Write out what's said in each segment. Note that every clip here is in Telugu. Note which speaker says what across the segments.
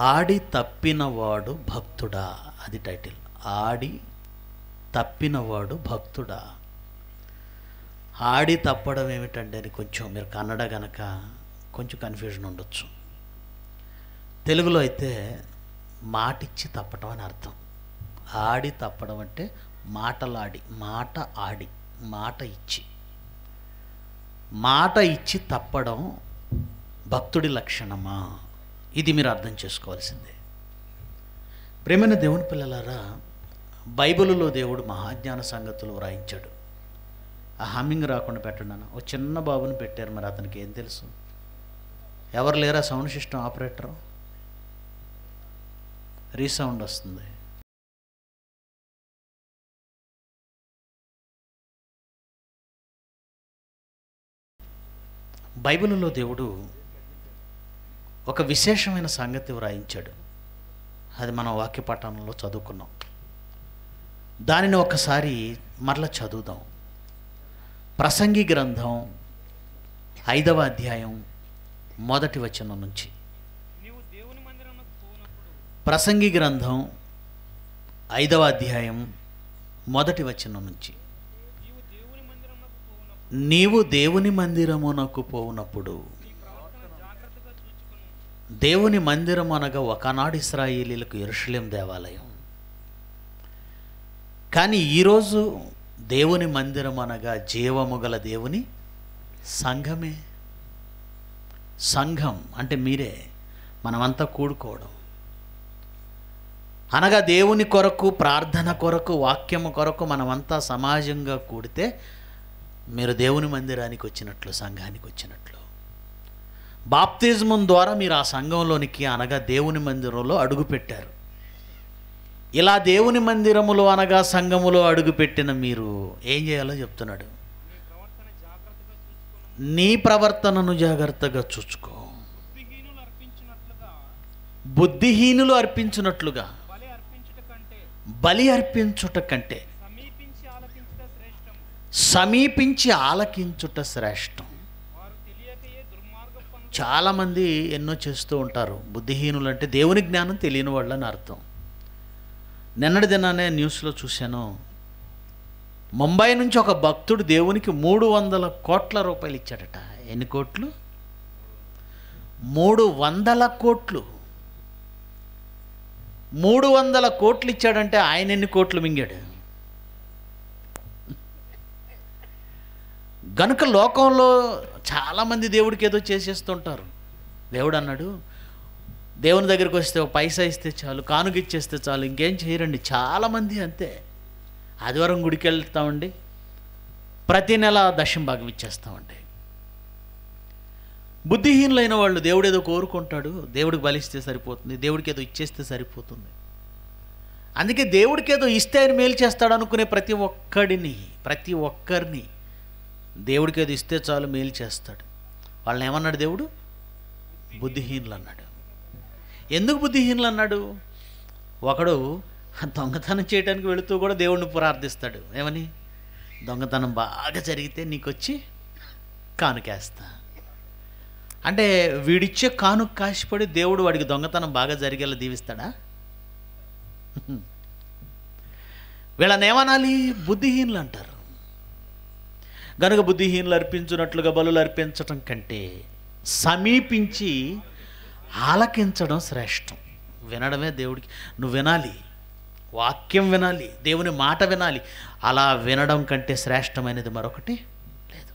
Speaker 1: ఆడి తప్పినవాడు భక్తుడా అది టైటిల్ ఆడి తప్పినవాడు భక్తుడా. ఆడి తప్పడం ఏమిటంటే అని కొంచెం మీరు కన్నడ గనక కొంచెం కన్ఫ్యూజన్ ఉండొచ్చు. తెలుగులో అయితే మాటిచ్చి తప్పడం అని అర్థం. ఆడి తప్పడం అంటే మాటలాడి మాట ఆడి మాట ఇచ్చి. మాట ఇచ్చి తప్పడం భక్తుడి లక్షణమా? ఇది మీరు అర్థం చేసుకోవాల్సిందే. ప్రేమైన దేవుని పిల్లలారా బైబిల్లో దేవుడు మహాజ్ఞాన సంగతులు వ్రాయించాడు. ఆ హమ్మింగ్ రాకుండా పెట్టండి ఓ చిన్న బాబుని పెట్టారు మరి అతనికి ఏం తెలుసు? ఎవరు లేరా సౌండ్ సిస్టమ్ ఆపరేటర్? రీసౌండ్ వస్తుంది. బైబిల్లో దేవుడు ఒక విశేషమైన సంగతి వ్రాయించాడు. అది మనం వాక్య పఠనంలో చదువుకున్నాం. దానిని ఒకసారి మరలా చదువుదాం. ప్రసంగి గ్రంథం ఐదవ అధ్యాయం మొదటి వచనం నుంచి. ప్రసంగి గ్రంథం ఐదవ అధ్యాయం మొదటి వచనం నుంచి.
Speaker 2: నీవు దేవుని మందిరమునకు పోనప్పుడు
Speaker 1: నీవు దేవుని మందిరమునకు పోవునప్పుడు దేవుని మందిరం అనగా ఒకనాడు ఇస్రాయేలీలకు ఎరుషలేం దేవాలయం. కానీ ఈరోజు దేవుని మందిరం అనగా జీవము గల దేవుని సంఘమే. సంఘం అంటే మీరే మనమంతా కూడుకోవడం. అనగా దేవుని కొరకు ప్రార్థన కొరకు వాక్యము కొరకు మనమంతా సమాజంగా కూడితే మీరు దేవుని మందిరానికి వచ్చినట్లు సంఘానికి వచ్చినట్లు. బాప్తిజమం ద్వారా మీరు ఆ సంఘంలోనికి అనగా దేవుని మందిరంలో అడుగుపెట్టారు. ఇలా దేవుని మందిరములో అనగా సంఘములో అడుగుపెట్టిన మీరు ఏం చేయాలో చెప్తున్నాడు.
Speaker 2: నీ
Speaker 1: ప్రవర్తనను జాగ్రత్తగా చూసుకో.
Speaker 2: బుద్ధిహీనులు అర్పించినట్లుగా.
Speaker 1: బుద్ధిహీనులు అర్పించినట్లుగా
Speaker 2: బలి అర్పించుట కంటే.
Speaker 1: బలి అర్పించుట కంటే
Speaker 2: సమీపించి ఆలకించుట శ్రేష్టం
Speaker 1: సమీపించి ఆలకించుట శ్రేష్టం
Speaker 2: వారు తెలియకయే దుర్మార్గ పనులు
Speaker 1: చాలామంది ఎన్నో చేస్తూ ఉంటారు. బుద్ధిహీనులు అంటే దేవుని జ్ఞానం తెలియని వాళ్ళని అర్థం. నిన్నటి దినానే న్యూస్లో చూశాను. ముంబై నుంచి ఒక భక్తుడు దేవునికి మూడు వందల కోట్ల రూపాయలు ఇచ్చాడట. ఎన్ని కోట్లు? మూడు వందల కోట్లు. మూడు వందల కోట్లు ఇచ్చాడంటే ఆయన ఎన్ని కోట్లు మింగాడు? గనుక లోకంలో చాలామంది దేవుడికి ఏదో చేసేస్తుంటారు. దేవుడు అన్నాడు దేవుని దగ్గరికి వస్తే ఒక పైసా ఇస్తే చాలు కానుక ఇచ్చేస్తే చాలు ఇంకేం చేయరండి చాలామంది అంతే. ఆదివారం గుడికి వెళ్తామండి ప్రతి నెల దశం భాగం ఇచ్చేస్తామండి. బుద్ధిహీనులైన వాళ్ళు దేవుడు ఏదో కోరుకుంటాడు దేవుడికి బలిస్తే సరిపోతుంది దేవుడికి ఏదో ఇచ్చేస్తే సరిపోతుంది. అందుకే దేవుడికి ఏదో ఇస్తే ఆయన మేలు చేస్తాడు అనుకునే ప్రతి ఒక్కడిని ప్రతి ఒక్కరిని దేవుడికి అది ఇస్తే చాలు మేలు చేస్తాడు. వాళ్ళని ఏమన్నాడు దేవుడు? బుద్ధిహీనులు అన్నాడు ఎందుకు బుద్ధిహీనులు అన్నాడు ఒకడు దొంగతనం చేయడానికి వెళుతూ కూడా దేవుడిని ప్రార్థిస్తాడు. ఏమని? దొంగతనం బాగా జరిగితే నీకొచ్చి కానుకేస్తా. అంటే వీడిచ్చే కానుక కాసిపడి దేవుడు వాడికి దొంగతనం బాగా జరిగేలా దీవిస్తాడా? వీళ్ళని ఏమనాలి? బుద్ధిహీనులు అంటారు గనుక బుద్ధిహీనులు అర్పించున్నట్లుగా బలులు అర్పించటం కంటే సమీపించి ఆలకించడం శ్రేష్టం. వినడమే దేవుడికి. నువ్వు వినాలి. వాక్యం వినాలి. దేవుని మాట వినాలి. అలా వినడం కంటే శ్రేష్టమైనది మరొకటి లేదు.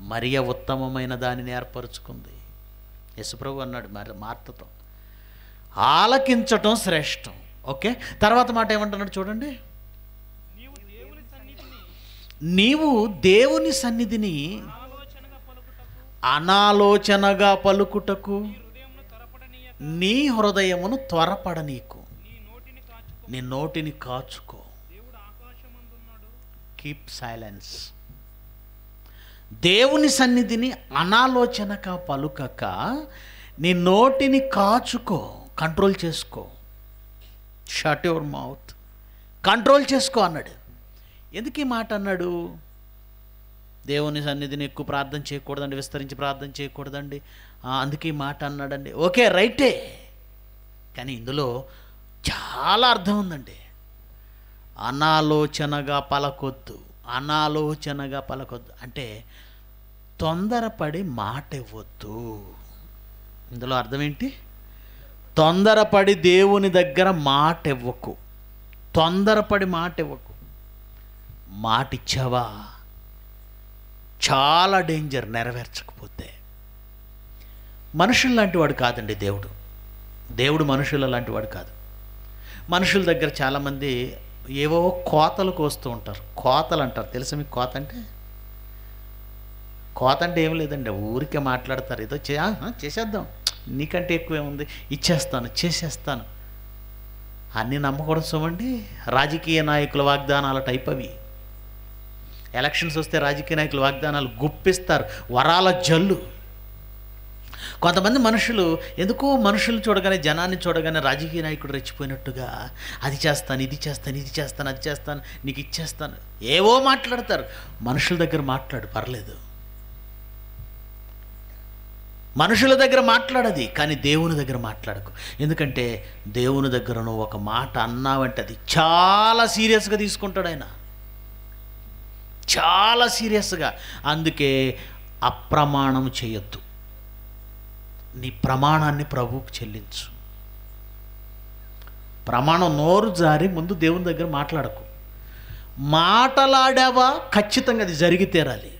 Speaker 1: మరియ ఉత్తమమైన దానిని ఏర్పరచుకుంది. యశుప్రభు అన్నాడు మరి మార్తతో. ఆలకించటం శ్రేష్టం. ఓకే? తర్వాత మాట ఏమంటున్నాడు చూడండి.
Speaker 2: నీవు దేవుని సన్నిధిని
Speaker 1: అనాలోచనగా పలుకుటకు నీ హృదయమును త్వరపడనీకు.
Speaker 2: నీ నోటిని కాచుకో.
Speaker 1: నీ నోటిని కాచుకో కీప్ సైలెన్స్ దేవుని సన్నిధిని అనాలోచనగా పలుకక నీ నోటిని కాచుకో. కంట్రోల్ చేసుకో. షట్ యువర్ మౌత్ కంట్రోల్ చేసుకో అన్నాడు. ఎందుకు ఈ మాట అన్నాడు దేవుని సన్నిధిని ఎక్కువ ప్రార్థన చేయకూడదండి విస్తరించి ప్రార్థన చేయకూడదండి. అందుకే ఈ మాట అన్నాడండి ఓకే రైటే. కానీ ఇందులో చాలా అర్థం ఉందండి. అనాలోచనగా పలకొద్దు అనాలోచనగా పలకొద్దు. అంటే తొందరపడి మాట ఇవ్వద్దు ఇందులో అర్థం ఏంటి తొందరపడి దేవుని దగ్గర మాట ఇవ్వకు తొందరపడి మాట ఇవ్వకు మాటిచ్చావా? చాలా డేంజర్ నెరవేర్చకపోతే. మనుషులు లాంటి వాడు కాదండి దేవుడు. దేవుడు మనుషుల లాంటి వాడు కాదు. మనుషుల దగ్గర చాలామంది ఏవో కోతలు కోస్తూ ఉంటారు. కోతలు అంటారు. తెలుసు మీకు కోత అంటే? కోత అంటే ఏం లేదండి. ఊరికే మాట్లాడతారు. ఏదో చే చేసేద్దాం. నీకంటే ఎక్కువేముంది ఇచ్చేస్తాను చేసేస్తాను. అన్నీ నమ్మకూడదు చూడండి రాజకీయ నాయకుల వాగ్దానాల టైప్ అవి. ఎలక్షన్స్ వస్తే రాజకీయ నాయకులు వాగ్దానాలు గుప్పిస్తారు. వరాల జల్లు. కొంతమంది మనుషులు ఎందుకో మనుషులు చూడగానే జనాన్ని చూడగానే రాజకీయ నాయకుడు రెచ్చిపోయినట్టుగా అది చేస్తాను ఇది చేస్తాను ఇది చేస్తాను అది చేస్తాను నీకు ఇచ్చేస్తాను. ఏవో మాట్లాడతారు. మనుషుల దగ్గర మాట్లాడు పర్లేదు. మనుషుల దగ్గర మాట్లాడది కానీ దేవుని దగ్గర మాట్లాడకు. ఎందుకంటే దేవుని దగ్గర నువ్వు ఒక మాట అన్నావంటే అది చాలా సీరియస్గా తీసుకుంటాడు ఆయన. చాలా సీరియస్గా. అందుకే అప్రమాణం చేయొద్దు. నీ ప్రమాణాన్ని ప్రభువుకు చెల్లించు. ప్రమాణం నోరు జారి ముందు దేవుని దగ్గర మాట్లాడకు. మాటలాడావా? ఖచ్చితంగా అది జరిగి తీరాలి.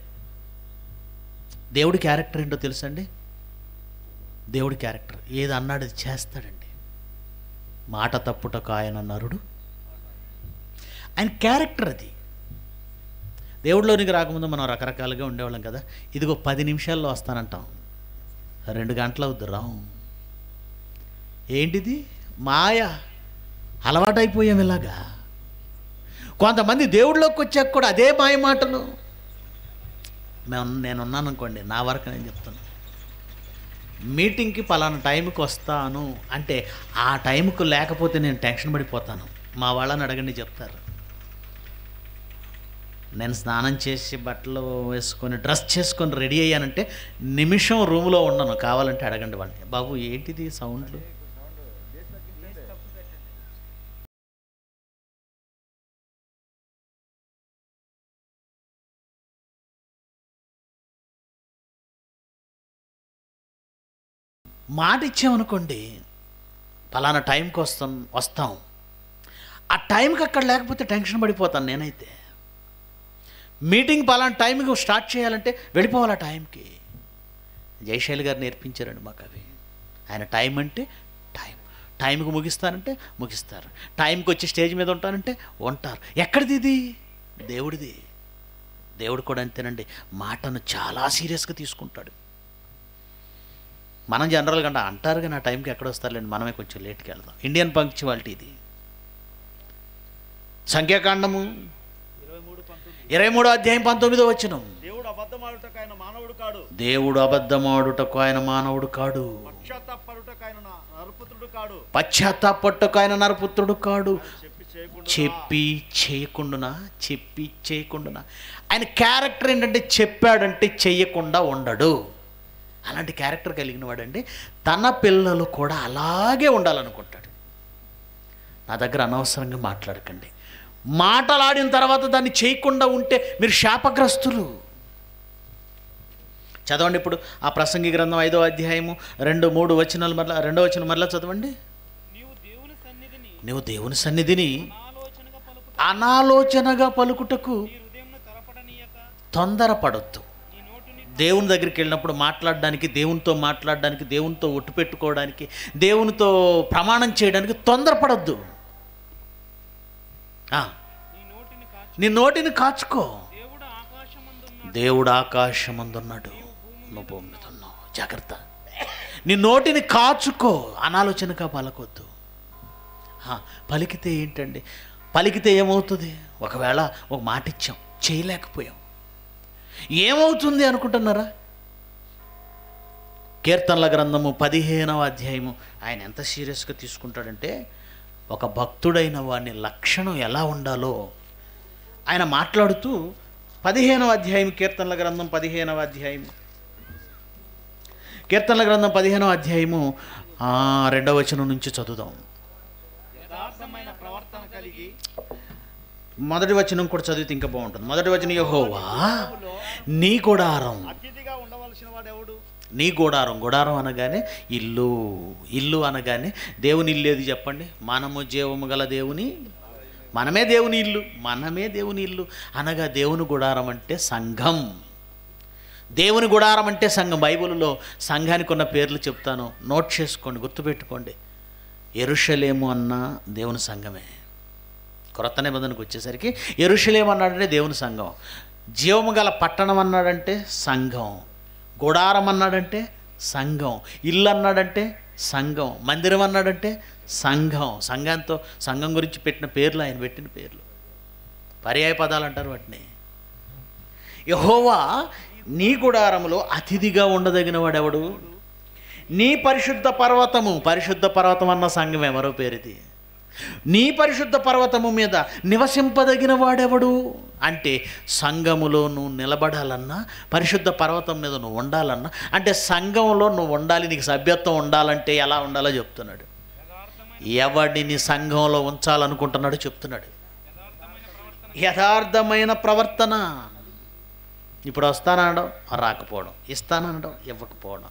Speaker 1: దేవుడి క్యారెక్టర్ ఏంటో తెలుసండి దేవుడి క్యారెక్టర్. ఏది అన్నాడు అది చేస్తాడండి. మాట తప్పుటకు ఆయన నరుడు. ఆయన క్యారెక్టర్ అది. దేవుడిలోనికి రాకముందు మనం రకరకాలుగా ఉండేవాళ్ళం కదా. ఇదిగో పది నిమిషాల్లో వస్తానంటాం. రెండు గంటలు అవుద్ది రావు ఏంటిది? మాయ. అలవాటైపోయాం ఇలాగా. కొంతమంది దేవుడిలోకి వచ్చాక కూడా అదే మాయ మాటలు. మేము నేనున్నాను అనుకోండి నా వరకు నేను చెప్తాను మీటింగ్కి పలానా టైంకి వస్తాను అంటే ఆ టైంకు లేకపోతే నేను టెన్షన్ పడిపోతాను. మా వాళ్ళని అడగండి చెప్తారు. నేను స్నానం చేసి బట్టలు వేసుకొని డ్రెస్ చేసుకొని రెడీ అయ్యానంటే నిమిషం రూమ్లో ఉండను కావాలంటే అడగండి వాళ్ళని. బాబు ఏంటిది సౌండ్లు? మాట ఇచ్చామనుకోండి పలానా టైంకి వస్తాం వస్తాం. ఆ టైంకి అక్కడ లేకపోతే టెన్షన్ పడిపోతాను నేనైతే. మీటింగ్ పలానా టైంకి స్టార్ట్ చేయాలంటే వెళ్ళిపోవాలి ఆ టైంకి. జయశైలి గారు నేర్పించారండి మాకు అవి. ఆయన టైం అంటే టైం. టైంకి ముగిస్తానంటే ముగిస్తారు. టైంకి వచ్చి స్టేజ్ మీద ఉంటారంటే ఉంటారు. ఎక్కడిది ఇది? దేవుడిది. దేవుడు కూడా అంతేనండి. మాటను చాలా సీరియస్గా తీసుకుంటాడు. మనం జనరల్గా అంటే అంటారు కానీ ఆ టైంకి ఎక్కడ వస్తారులేండి. మనమే కొంచెం లేట్కి వెళ్దాం. ఇండియన్ పంక్చువాలిటీ ఇది. సంఖ్యాకాండము
Speaker 2: ఇరవై మూడో
Speaker 1: అధ్యాయం పంతొమ్మిదో వచ్చినం
Speaker 2: దేవుడు అబద్ధమాడుటకు ఆయన మానవుడు కాడు.
Speaker 1: దేవుడు అబద్ధమాడుటకు ఆయన మానవుడు కాడు. పశ్చాత్తాపట్టుకు ఆయన నరపుత్రుడు కాడు.
Speaker 2: చెప్పి చేయకుండా
Speaker 1: చెప్పి చేయకుండానా? ఆయన క్యారెక్టర్ ఏంటంటే చెప్పాడంటే చెయ్యకుండా ఉండడు. అలాంటి క్యారెక్టర్ కలిగిన వాడండి తన పిల్లలు కూడా అలాగే ఉండాలనుకుంటాడు. నా దగ్గర అనవసరంగా మాట్లాడకండి. మాటలాడిన తర్వాత దాన్ని చేయకుండా ఉంటే మీరు శాపగ్రస్తులు. చదవండి ఇప్పుడు ఆ ప్రసంగి గ్రంథం ఐదో అధ్యాయము రెండు మూడు వచనాలు మరలా రెండో వచనం మరలా చదవండి.
Speaker 2: దేవుని సన్నిధిని
Speaker 1: నువ్వు దేవుని సన్నిధిని అనాలోచనగా పలుకుటకు
Speaker 2: నీ
Speaker 1: తొందరపడొద్దు. దేవుని దగ్గరికి వెళ్ళినప్పుడు మాట్లాడడానికి దేవునితో మాట్లాడడానికి దేవునితో ఒట్టు పెట్టుకోవడానికి దేవునితో ప్రమాణం చేయడానికి తొందరపడొద్దు.
Speaker 2: నీ నోటిని
Speaker 1: కాచుకో.
Speaker 2: దేవుడు ఆకాశమందున్నాడు.
Speaker 1: నువ్వు భూమి మీద ఉన్నావు జాగ్రత్త. నీ నోటిని కాచుకో. అనాలోచనగా పలకొద్దు. పలికితే ఏంటండి? పలికితే ఏమవుతుంది? ఒకవేళ ఒక మాట ఇచ్చాం చేయలేకపోయాం. ఏమవుతుంది అనుకుంటున్నారా? కీర్తనల గ్రంథము పదిహేనవ అధ్యాయము. ఆయన ఎంత సీరియస్గా తీసుకుంటాడంటే ఒక భక్తుడైన వాని లక్షణం ఎలా ఉండాలో ఆయన మాట్లాడుతూ పదిహేనవ అధ్యాయం కీర్తనల గ్రంథం పదిహేనవ అధ్యాయం. కీర్తనల గ్రంథం పదిహేనవ అధ్యాయము ఆ, రెండవ వచనం నుంచి చదువుదాం.
Speaker 3: యథార్థమైన ప్రవర్తన కలిగి
Speaker 1: మొదటి వచనం కూడా చదివితే ఇంకా బాగుంటుంది. మొదటి వచనం యహోవా నీ గుడారం
Speaker 3: ఉండవలసిన వాడెవడు
Speaker 1: నీ గుడారం గుడారం అనగానే ఇల్లు ఇల్లు అనగానే దేవుని ఇల్లు ఏది చెప్పండి? మనము జీవము గల దేవుని మనమే దేవుని ఇల్లు మనమే దేవుని ఇల్లు అనగా దేవుని గుడారం అంటే సంఘం. దేవుని గుడారం అంటే సంఘం. బైబిల్లో సంఘానికి ఉన్న పేర్లు చెప్తాను. నోట్ చేసుకోండి గుర్తుపెట్టుకోండి. ఎరుషలేము అన్న దేవుని సంఘమే. క్రొత్త నిబంధనకు వచ్చేసరికి ఎరుషలేము అన్నాడంటే దేవుని సంఘం. జీవము గల పట్టణం అన్నాడంటే సంఘం. గుడారం అన్నాడంటే సంఘం ఇల్లు అన్నాడంటే సంఘం మందిరం అన్నాడంటే సంఘం. సంఘంతో సంఘం గురించి పెట్టిన పేర్లు ఆయన పెట్టిన పేర్లు. పర్యాయ పదాలు అంటారు వాటిని. యహోవా నీ గుడారంలో అతిథిగా ఉండదగిన వాడెవడు నీ పరిశుద్ధ పర్వతము పరిశుద్ధ పర్వతం అన్న సంఘం ఎవరో పేరుది? నీ పరిశుద్ధ పర్వతము మీద నివసింపదగిన వాడెవడు? అంటే సంఘములో నువ్వు నిలబడాలన్నా పరిశుద్ధ పర్వతం మీద నువ్వు ఉండాలన్నా అంటే సంఘంలో నువ్వు ఉండాలి నీకు సభ్యత్వం ఉండాలంటే ఎలా ఉండాలో చెప్తున్నాడు. ఎవడిని సంఘంలో ఉంచాలనుకుంటున్నాడు చెప్తున్నాడు. యథార్థమైన ప్రవర్తన. ఇప్పుడు వస్తానడం రాకపోవడం. ఇస్తానడం ఇవ్వకపోవడం.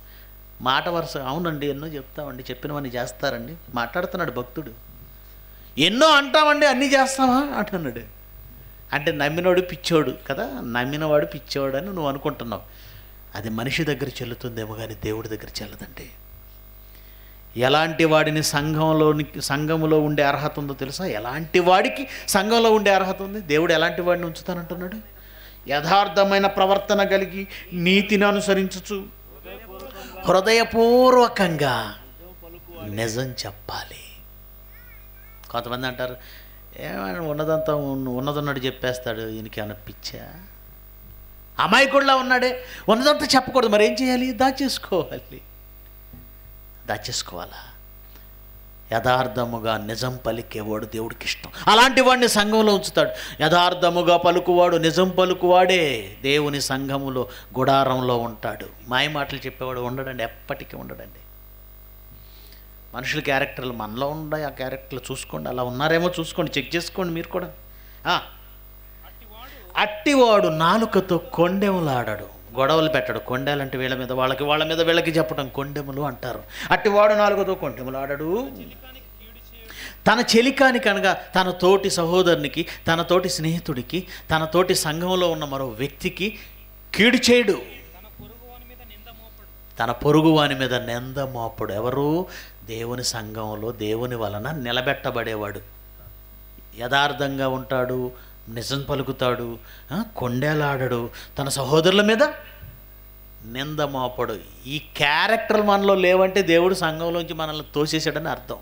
Speaker 1: మాట వరుస అవునండి ఎన్నో చెప్తామండి చెప్పినవన్నీ చేస్తారండి. మాట్లాడుతున్నాడు భక్తుడు. ఎన్నో అంటామండి అన్నీ చేస్తామా అంటున్నాడు అంటే నమ్మినోడు పిచ్చోడు కదా నమ్మినవాడు పిచ్చోడు అని నువ్వు అనుకుంటున్నావు. అది మనిషి దగ్గర చెల్లుతుందేమో కానీ దేవుడి దగ్గర చెల్లదండి. ఎలాంటి వాడిని సంఘంలోని సంఘంలో ఉండే అర్హత ఉందో తెలుసా? ఎలాంటి వాడికి సంఘంలో ఉండే అర్హత ఉంది? దేవుడు ఎలాంటి వాడిని ఉంచుతానంటున్నాడు? యథార్థమైన ప్రవర్తన కలిగి నీతిని అనుసరించచ్చు హృదయపూర్వకంగా నిజం చెప్పాలి. కొంతమంది అంటారు ఏమైనా ఉన్నదంతా ఉన్న- ఉన్నదన్నట్టు చెప్పేస్తాడు ఈయనకి ఏమైనా పిచ్చా? అమాయకుడిలా ఉన్నాడే ఉన్నదంతా చెప్పకూడదు మరి ఏం చేయాలి? దాచేసుకోవాలి. దాచేసుకోవాలా? యథార్థముగా నిజం పలికేవాడు దేవుడికి ఇష్టం అలాంటి వాడిని సంఘంలో ఉంచుతాడు. యథార్థముగా పలుకువాడు నిజం పలుకువాడే. దేవుని సంఘములో గుడారంలో ఉంటాడు. మాయ మాటలు చెప్పేవాడు ఉండడండి ఎప్పటికీ ఉండడండి. మనుషుల క్యారెక్టర్లు మనలో ఉన్నాయి ఆ క్యారెక్టర్లు చూసుకోండి అలా ఉన్నారేమో చూసుకోండి చెక్ చేసుకోండి మీరు కూడా. అట్టివాడు నాలుకతో కొండెములాడాడు గొడవలు పెట్టడు కొండెలంటే వీళ్ళ మీద వాళ్ళకి వాళ్ళ మీద వీళ్ళకి చెప్పడం కొండెములు అంటారు. అట్టివాడు నాలుకతో కొండెములాడాడు. తన చెలికానికి అనగా తన తోటి సహోదరునికి తన తోటి స్నేహితుడికి తన తోటి సంఘంలో ఉన్న మరో వ్యక్తికి కీడు చేయడు. తన పొరుగు వాని మీద నింద మోపడు ఎవరు? దేవుని సంఘంలో దేవుని వలన నిలబెట్టబడేవాడు. యథార్థంగా ఉంటాడు నిజం పలుకుతాడు కొండేలాడడు. తన సహోదరుల మీద నింద మోపడు. ఈ క్యారెక్టర్లు మనలో లేవంటే దేవుడు సంఘంలోంచి మనల్ని తోసేసాడని అర్థం.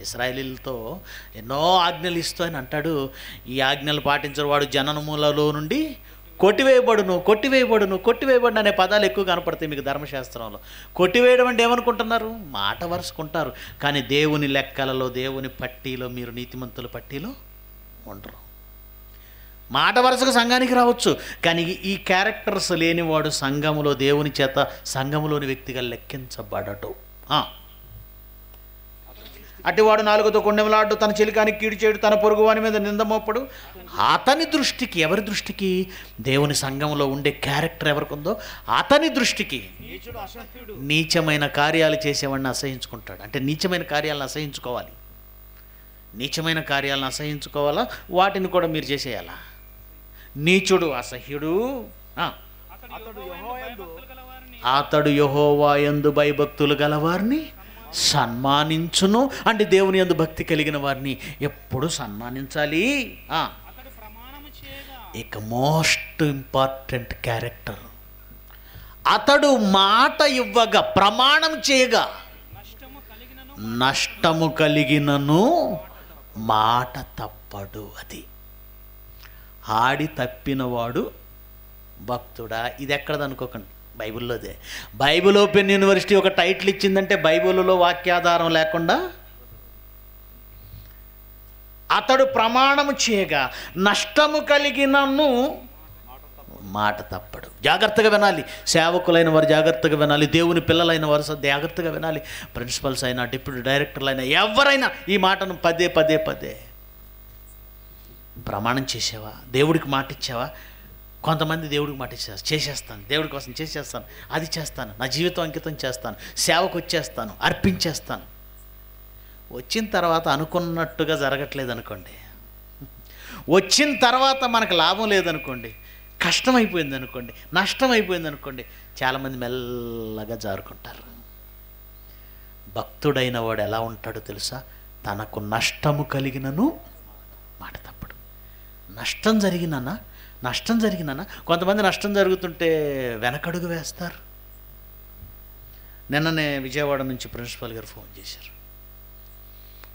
Speaker 1: ఇస్రాయలీలతో ఎన్నో ఆజ్ఞలు ఇస్తూ అని అంటాడు. ఈ ఆజ్ఞలు పాటించిన వాడు జననములలో నుండి కొట్టివేయబడును కొట్టివేయబడును కొట్టివేయబడిన అనే పదాలు ఎక్కువ కనపడతాయి మీకు ధర్మశాస్త్రంలో. కొట్టివేయడం అంటే ఏమనుకుంటున్నారు? మాట వరుసుకుంటారు. కానీ దేవుని లెక్కలలో దేవుని పట్టీలో మీరు నీతిమంతుల పట్టీలో ఉండరు. మాట వరుసగా సంఘానికి రావచ్చు. కానీ ఈ క్యారెక్టర్స్ లేనివాడు సంఘములో దేవుని చేత సంఘములోని వ్యక్తిగా లెక్కించబడటం అటివాడు నాలుగుతో కొండెమలాడు తన చెలికానికి కీడు చేయడు తన పొరుగు వాని మీద నిందమోపడు అతని దృష్టికి ఎవరి దృష్టికి? దేవుని సంఘంలో ఉండే క్యారెక్టర్ ఎవరికి ఉందో అతని దృష్టికి.
Speaker 3: నీచుడు అసహ్యుడు
Speaker 1: నీచమైన కార్యాలు చేసేవాడిని అసహించుకుంటాడు. అంటే నీచమైన కార్యాలను అసహించుకోవాలి. నీచమైన కార్యాలను అసహించుకోవాలా? వాటిని కూడా మీరు చేసేయాలా? నీచుడు అసహ్యుడు.
Speaker 3: అతడు యెహోవాయందు
Speaker 1: యహోవా భయభక్తులు గలవారిని. సన్మానించును అంటే దేవుని యందు భక్తి కలిగిన వారిని ఎప్పుడు సన్మానించాలి? ఇక మోస్ట్ ఇంపార్టెంట్ క్యారెక్టర్. అతడు మాట ఇవ్వగా ప్రమాణం చేయగా
Speaker 2: నష్టము కలిగినను
Speaker 1: నష్టము కలిగినను మాట తప్పడు అది. ఆడి తప్పినవాడు భక్తుడా? ఇది ఎక్కడది అనుకోకండి. బైబిల్లోదే. బైబిల్ ఓపెన్ యూనివర్సిటీ ఒక టైటిల్ ఇచ్చిందంటే బైబిల్లో వాక్యాధారం లేకుండా అతడు ప్రమాణము చేయగా నష్టము కలిగినను మాట తప్పడు. జాగ్రత్తగా వినాలి. సేవకులైన వారు జాగ్రత్తగా వినాలి. దేవుని పిల్లలైన వారు జాగ్రత్తగా వినాలి. ప్రిన్సిపల్స్ అయినా డిప్యూటీ డైరెక్టర్లు అయినా ఎవరైనా ఈ మాటను పదే పదే పదే. ప్రమాణం చేసావా? దేవుడికి మాట ఇచ్చావా కొంతమంది దేవుడికి మాట ఇచ్చేస్తారు. చేసేస్తాను. దేవుడి కోసం చేసేస్తాను. అది చేస్తాను. నా జీవితం అంకితం చేస్తాను. సేవకు వచ్చేస్తాను. అర్పించేస్తాను. వచ్చిన తర్వాత అనుకున్నట్టుగా జరగట్లేదు అనుకోండి. వచ్చిన తర్వాత మనకు లాభం లేదనుకోండి. కష్టం అయిపోయింది అనుకోండి. నష్టం అయిపోయింది అనుకోండి. చాలామంది మెల్లగా జారుకుంటారు. భక్తుడైన వాడు ఎలా ఉంటాడో తెలుసా? తనకు నష్టము కలిగినను మాట తప్పడు. నష్టం జరిగినన్నా నష్టం జరిగిందన్న. కొంతమంది నష్టం జరుగుతుంటే వెనకడుగు వేస్తారు. నిన్ననే విజయవాడ నుంచి ప్రిన్సిపాల్ గారు ఫోన్ చేశారు.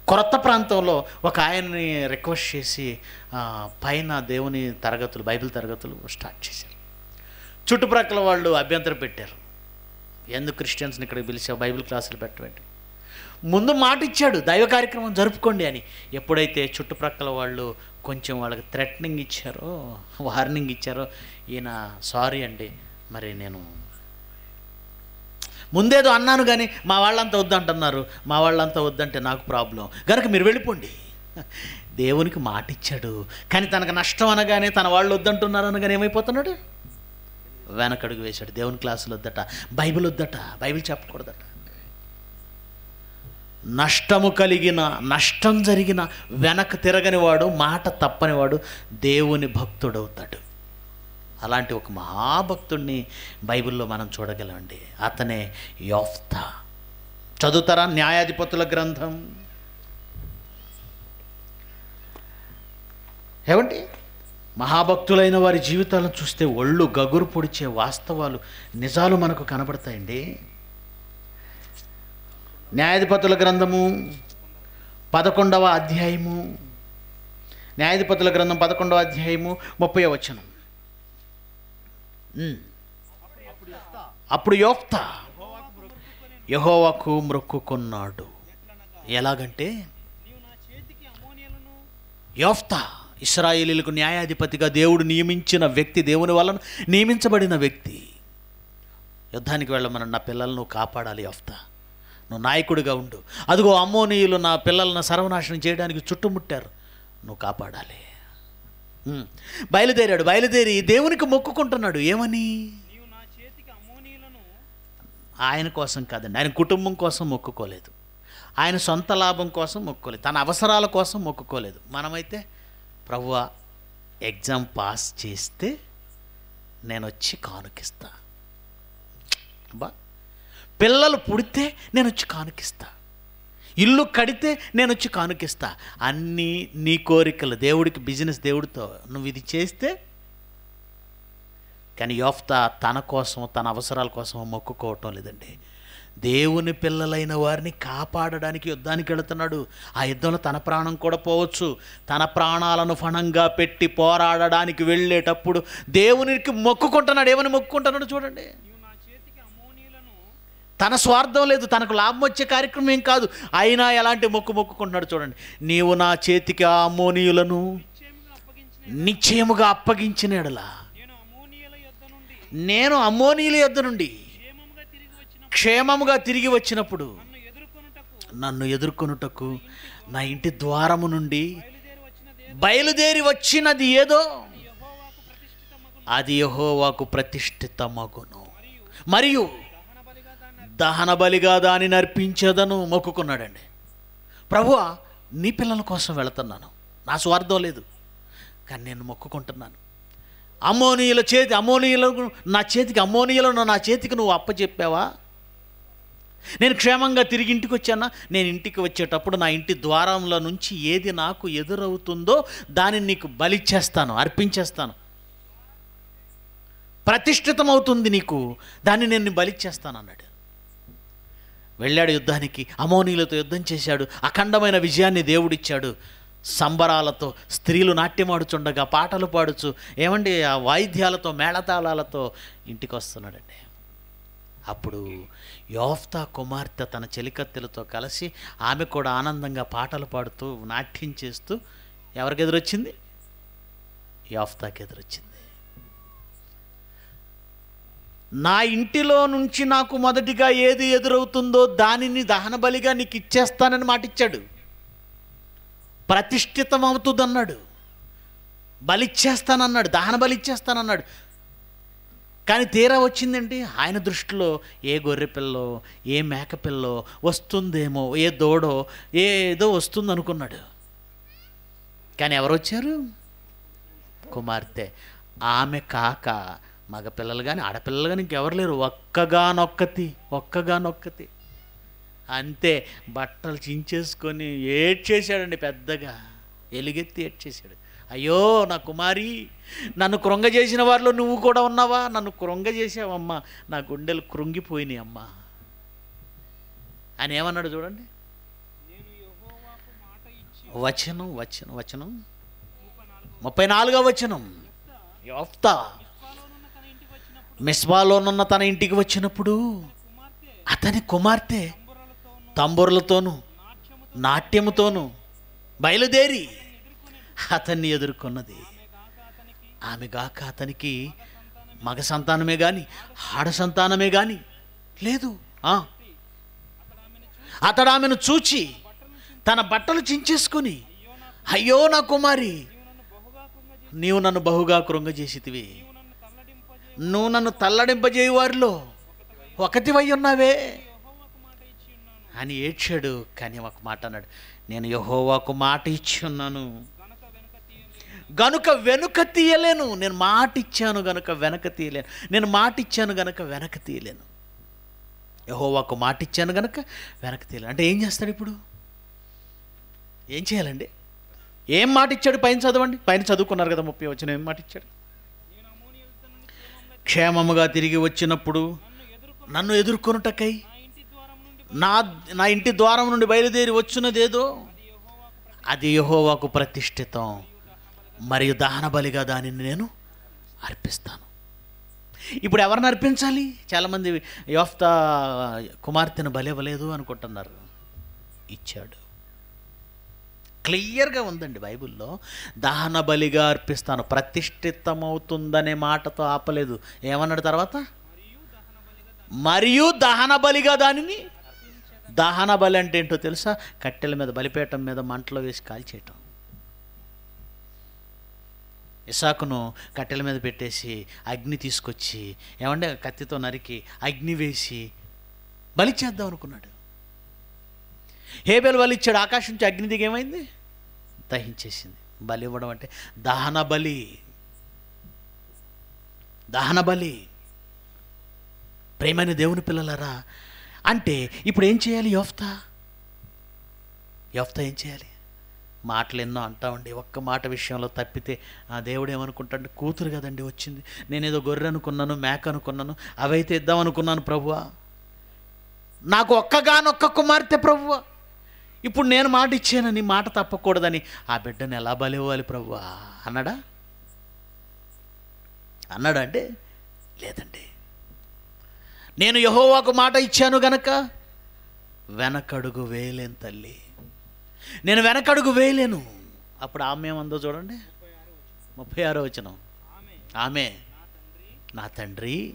Speaker 1: కొత్త ప్రాంతంలో ఒక ఆయన్ని రిక్వెస్ట్ చేసి పైన దేవుని తరగతులు బైబిల్ తరగతులు స్టార్ట్ చేశారు. చుట్టుప్రక్కల వాళ్ళు అభ్యంతరం పెట్టారు. ఎందుకు క్రిస్టియన్స్ని ఇక్కడికి పిలిచావు? బైబిల్ క్లాసులు పెట్టబెట్టి ముందు మాట ఇచ్చాడు దైవ కార్యక్రమం జరుపుకోండి అని. ఎప్పుడైతే చుట్టుప్రక్కల వాళ్ళు కొంచెం వాళ్ళకి థ్రెటనింగ్ ఇచ్చారో వార్నింగ్ ఇచ్చారో ఈయన సారీ అండి. మరి నేను ముందేదో అన్నాను కానీ మా వాళ్ళంతా వద్దంటున్నారు. మా వాళ్ళంతా వద్దంటే నాకు ప్రాబ్లం కనుక మీరు వెళ్ళిపోండి. దేవునికి మాట ఇచ్చాడు. కానీ తనకు నష్టం అనగానే తన వాళ్ళు వద్దంటున్నారు అనగానే ఏమైపోతున్నాడు? వెనకడుగు వేశాడు. దేవుని క్లాసులు వద్దట బైబిల్ వద్దట బైబిల్ చెప్పకూడదట. నష్టము కలిగిన నష్టం జరిగిన వెనక తిరగనివాడు మాట తప్పనివాడు దేవుని భక్తుడవుతాడు. అలాంటి ఒక మహాభక్తుడిని బైబిల్లో మనం చూడగలమండి అతనే యోఫ్తా. చదువుతారా న్యాయాధిపతుల గ్రంథం? ఏమండి మహాభక్తులైన వారి జీవితాలను చూస్తే ఒళ్ళు గగురు పొడిచే వాస్తవాలు నిజాలు మనకు కనబడతాయండి. న్యాయాధిపతుల గ్రంథము పదకొండవ అధ్యాయము. న్యాయాధిపతుల గ్రంథం పదకొండవ అధ్యాయము ముప్పై వచనం. అప్పుడు యోక్త యహోవాకు మ్రొక్కుకున్నాడు ఎలాగంటే
Speaker 2: యోఫ్త
Speaker 1: యోఫ్తా ఇస్రాయేలీలకు న్యాయాధిపతిగా దేవుడు నియమించిన వ్యక్తి దేవుని వలన నియమించబడిన వ్యక్తి. యుద్ధానికి వెళ్ళమని నా పిల్లలను కాపాడాలి యోఫ్తా. నువ్వు నాయకుడిగా ఉండు. అదిగో అమ్మోనీయులు నా పిల్లలను సర్వనాశనం చేయడానికి చుట్టుముట్టారు. నువ్వు కాపాడాలి. బయలుదేరాడు బయలుదేరి దేవునికి మొక్కుకుంటున్నాడు. ఏమని? ఆయన కోసం కాదండి ఆయన కుటుంబం కోసం మొక్కుకోలేదు. ఆయన సొంత లాభం కోసం మొక్కుకోలేదు తన అవసరాల కోసం మొక్కుకోలేదు. మనమైతే ప్రభువా ఎగ్జామ్ పాస్ చేస్తే నేను వచ్చి కానుకిస్తా. బా పిల్లలు పుడితే నేను వచ్చి కానుకిస్తా. ఇల్లు కడితే నేను వచ్చి కానుకిస్తా. అన్నీ నీ కోరికలు. దేవుడికి బిజినెస్ దేవుడితో నువ్వు ఇది చేస్తే కానీ యోఫ్తా తన కోసం తన అవసరాల కోసం మొక్కుకోవటం లేదండి. దేవుని పిల్లలైన వారిని కాపాడడానికి యుద్ధానికి వెళుతున్నాడు. ఆ యుద్ధంలో తన ప్రాణం కూడా పోవచ్చు. తన ప్రాణాలను ఫణంగా పెట్టి పోరాడడానికి వెళ్ళేటప్పుడు దేవునికి మొక్కుకుంటున్నాడు. ఏమని మొక్కుకుంటున్నాడు చూడండి
Speaker 2: నీవు నా చేతికి అమోనియలను
Speaker 1: తన స్వార్థం లేదు తనకు లాభం వచ్చే కార్యక్రమం ఏం కాదు. అయినా ఎలాంటి మొక్కు మొక్కుకుంటున్నాడు చూడండి. నీవు నా చేతికి ఆ అమోనీయులను
Speaker 2: నిశ్చయముగా అప్పగించిన
Speaker 1: ఎడలా
Speaker 2: నేను అమోనియల యొద్ద నుండి క్షేమముగా తిరిగి
Speaker 1: వచ్చినప్పుడు
Speaker 2: నన్ను ఎదుర్కొనుటకు
Speaker 1: నా ఇంటి ద్వారము నుండి
Speaker 2: బయలుదేరి వచ్చినది
Speaker 1: ఏదో అది యహోవాకు ప్రతిష్ఠితమగును. మరియు
Speaker 2: దహన బలిగా దాన్ని
Speaker 1: దహన దానిని అర్పించేదను మొక్కుకున్నాడండి. ప్రభు నీ పిల్లల కోసం వెళుతున్నాను. నా స్వార్థం లేదు కానీ నేను మొక్కుకుంటున్నాను. అమ్మోనీయుల చేతి అమ్మోనీయులకు నా చేతికి అమ్మోనీయులను నా చేతికి నువ్వు అప్పచెప్పావా? నేను క్షేమంగా తిరిగి ఇంటికి వచ్చానా? నేను ఇంటికి వచ్చేటప్పుడు నా ఇంటి ద్వారంలో నుంచి ఏది నాకు ఎదురవుతుందో దానిని నీకు బలిచ్చేస్తాను అర్పించేస్తాను. ప్రతిష్ఠితమవుతుంది నీకు దాన్ని నేను బలిచ్చేస్తాను అన్నాడు వెళ్ళాడు యుద్ధానికి అమోనీలతో యుద్ధం చేశాడు. అఖండమైన విజయాన్ని దేవుడిచ్చాడు. సంబరాలతో స్త్రీలు నాట్యమాడుచుండగా పాటలు పాడుచు ఏమండి ఆ వాయిద్యాలతో మేళతాళాలతో ఇంటికి వస్తున్నాడండి అప్పుడు యోఫ్తా కుమార్తె తన చెలికత్తెలతో కలిసి ఆమె కూడా ఆనందంగా పాటలు పాడుతూ నాట్యం చేస్తూ ఎవరికి ఎదురొచ్చింది యోఫ్తాకి ఎదురొచ్చింది నా ఇంటిలో నుంచి నాకు మొదటిగా ఏది ఎదురవుతుందో దానిని దహన బలిగా నీకు ఇచ్చేస్తానని మాటిచ్చాడు. ప్రతిష్ఠితం అవుతుందన్నాడు బలిచ్చేస్తానన్నాడు దహన బలిచ్చేస్తానన్నాడు. కానీ తీరా వచ్చిందండి ఆయన దృష్టిలో ఏ గొర్రె పిల్లో ఏ మేకపిల్లో వస్తుందేమో ఏ దూడో ఏదో వస్తుంది అనుకున్నాడు కానీ ఎవరు వచ్చారు కుమార్తె. ఆమె కాక మగ పిల్లలు కానీ ఆడపిల్లలు కానీ ఇంకెవరు లేరు. ఒక్కగానొక్కతి ఒక్కగానొక్కతి. అంతే బట్టలు చించేసుకొని ఏడ్చేశాడండి పెద్దగా. ఎలుగెత్తి ఏడ్చేశాడు. అయ్యో నా కుమారి నన్ను కృంగ చేసిన వారిలో నువ్వు కూడా ఉన్నావా? నన్ను కృంగ చేసావమ్మా నా గుండెలు కృంగిపోయినాయి అమ్మా. అని ఏమన్నాడు చూడండి. వచనం వచనం వచనం. ముప్పై నాలుగో వచనం. యోఫ్తా
Speaker 2: ఇస్పాలోనున్న తన ఇంటికి వచ్చినప్పుడు
Speaker 1: మిస్బాలోనున్న తన ఇంటికి వచ్చినప్పుడు అతని కుమార్తె తంబురలతోనూ నాట్యముతోనూ బయలుదేరి అతన్ని ఎదుర్కొన్నది. ఆమె గాక అతనికి మగ సంతానమే గాని ఆడ సంతానమే గాని లేదు. అతడు ఆమెను చూచి తన బట్టలు చించేసుకుని అయ్యో నా కుమారి
Speaker 2: నీవు నన్ను బహుగా కృంగ
Speaker 1: కృంగజేసితివి. నువ్వు నన్ను తల్లడింపజేయి వారిలో ఒకటివై ఉన్నావే అని ఏడ్చాడు కానీ ఒక మాట అన్నాడు నేను యహోవాకు మాట ఇచ్చి ఉన్నాను
Speaker 2: వెనుక
Speaker 1: గనుక వెనుక తీయలేను. నేను మాట ఇచ్చాను గనుక వెనక తీయలేను. నేను మాట ఇచ్చాను గనుక వెనక తీయలేను. యహోవాకు మాట ఇచ్చాను గనుక వెనక తీయలేను. అంటే ఏం చేస్తాడు ఇప్పుడు? ఏం చేయాలండి? ఏం మాట ఇచ్చాడు? పైన చదవండి. పైన చదువుకున్నారు కదా ముప్పై వచ్చిన ఏం మాట ఇచ్చాడు? క్షేమముగా తిరిగి వచ్చినప్పుడు
Speaker 2: నన్ను
Speaker 1: ఎదుర్కొనుటకై
Speaker 2: నా
Speaker 1: నా ఇంటి ద్వారం నుండి బయలుదేరి వచ్చినదేదో
Speaker 2: అది యహోవాకు
Speaker 1: ప్రతిష్ఠితం. మరియు దహన బలిగా దానిని నేను అర్పిస్తాను. ఇప్పుడు ఎవరిని అర్పించాలి? చాలామంది యోఫ్తా కుమార్తెను బలివ్వలేదు అనుకుంటున్నారు. ఇచ్చాడు. క్లియర్గా ఉందండి బైబిల్లో దహన బలిగా అర్పిస్తాను ప్రతిష్ఠితమవుతుందనే మాటతో ఆపలేదు. ఏమన్నాడు తర్వాత? మరియు దహన బలిగా దానిని దహన బలి అంటే ఏంటో తెలుసా? కట్టెల మీద బలిపేటం మీద మంటలో వేసి కాల్చేయటం. ఇసాకును కట్టెల మీద పెట్టేసి అగ్ని తీసుకొచ్చి ఏమంటే కత్తితో నరికి అగ్ని వేసి బలి చేద్దాం అనుకున్నాడు. హేబెల్ బలి ఇచ్చాడు ఆకాశం నుంచి అగ్ని దిగి ఏమైంది? దహించేసింది. బలి ఇవ్వడం అంటే దహన బలి. దహన బలి. ప్రేమైన దేవుని పిల్లలరా అంటే ఇప్పుడు ఏం చేయాలి యోఫ్తా? యోఫ్తా ఏం చేయాలి? మాటలు ఎన్నో అంటామండి ఒక్క మాట విషయంలో తప్పితే ఆ దేవుడు ఏమనుకుంటాడు? కూతురు కదండి వచ్చింది. నేనేదో గొర్రె అనుకున్నాను మేక అనుకున్నాను అవైతే ఇద్దాం అనుకున్నాను ప్రభువా. నాకు ఒక్కగానొక్క కుమార్తె ప్రభువా. ఇప్పుడు నేను మాట ఇచ్చానని మాట తప్పకూడదని. ఆ బిడ్డను ఎలా బలివ్వాలి ప్రభువా? అన్నాడా? అన్నాడా అంటే లేదండి. నేను యహోవాకు మాట ఇచ్చాను గనక వెనకడుగు వేయలేను తల్లి. నేను వెనకడుగు వేయలేను. అప్పుడు ఆమె ఏమందో చూడండి. ముప్పై ఆరో వచ్చిన
Speaker 2: ఆమె నా తండ్రి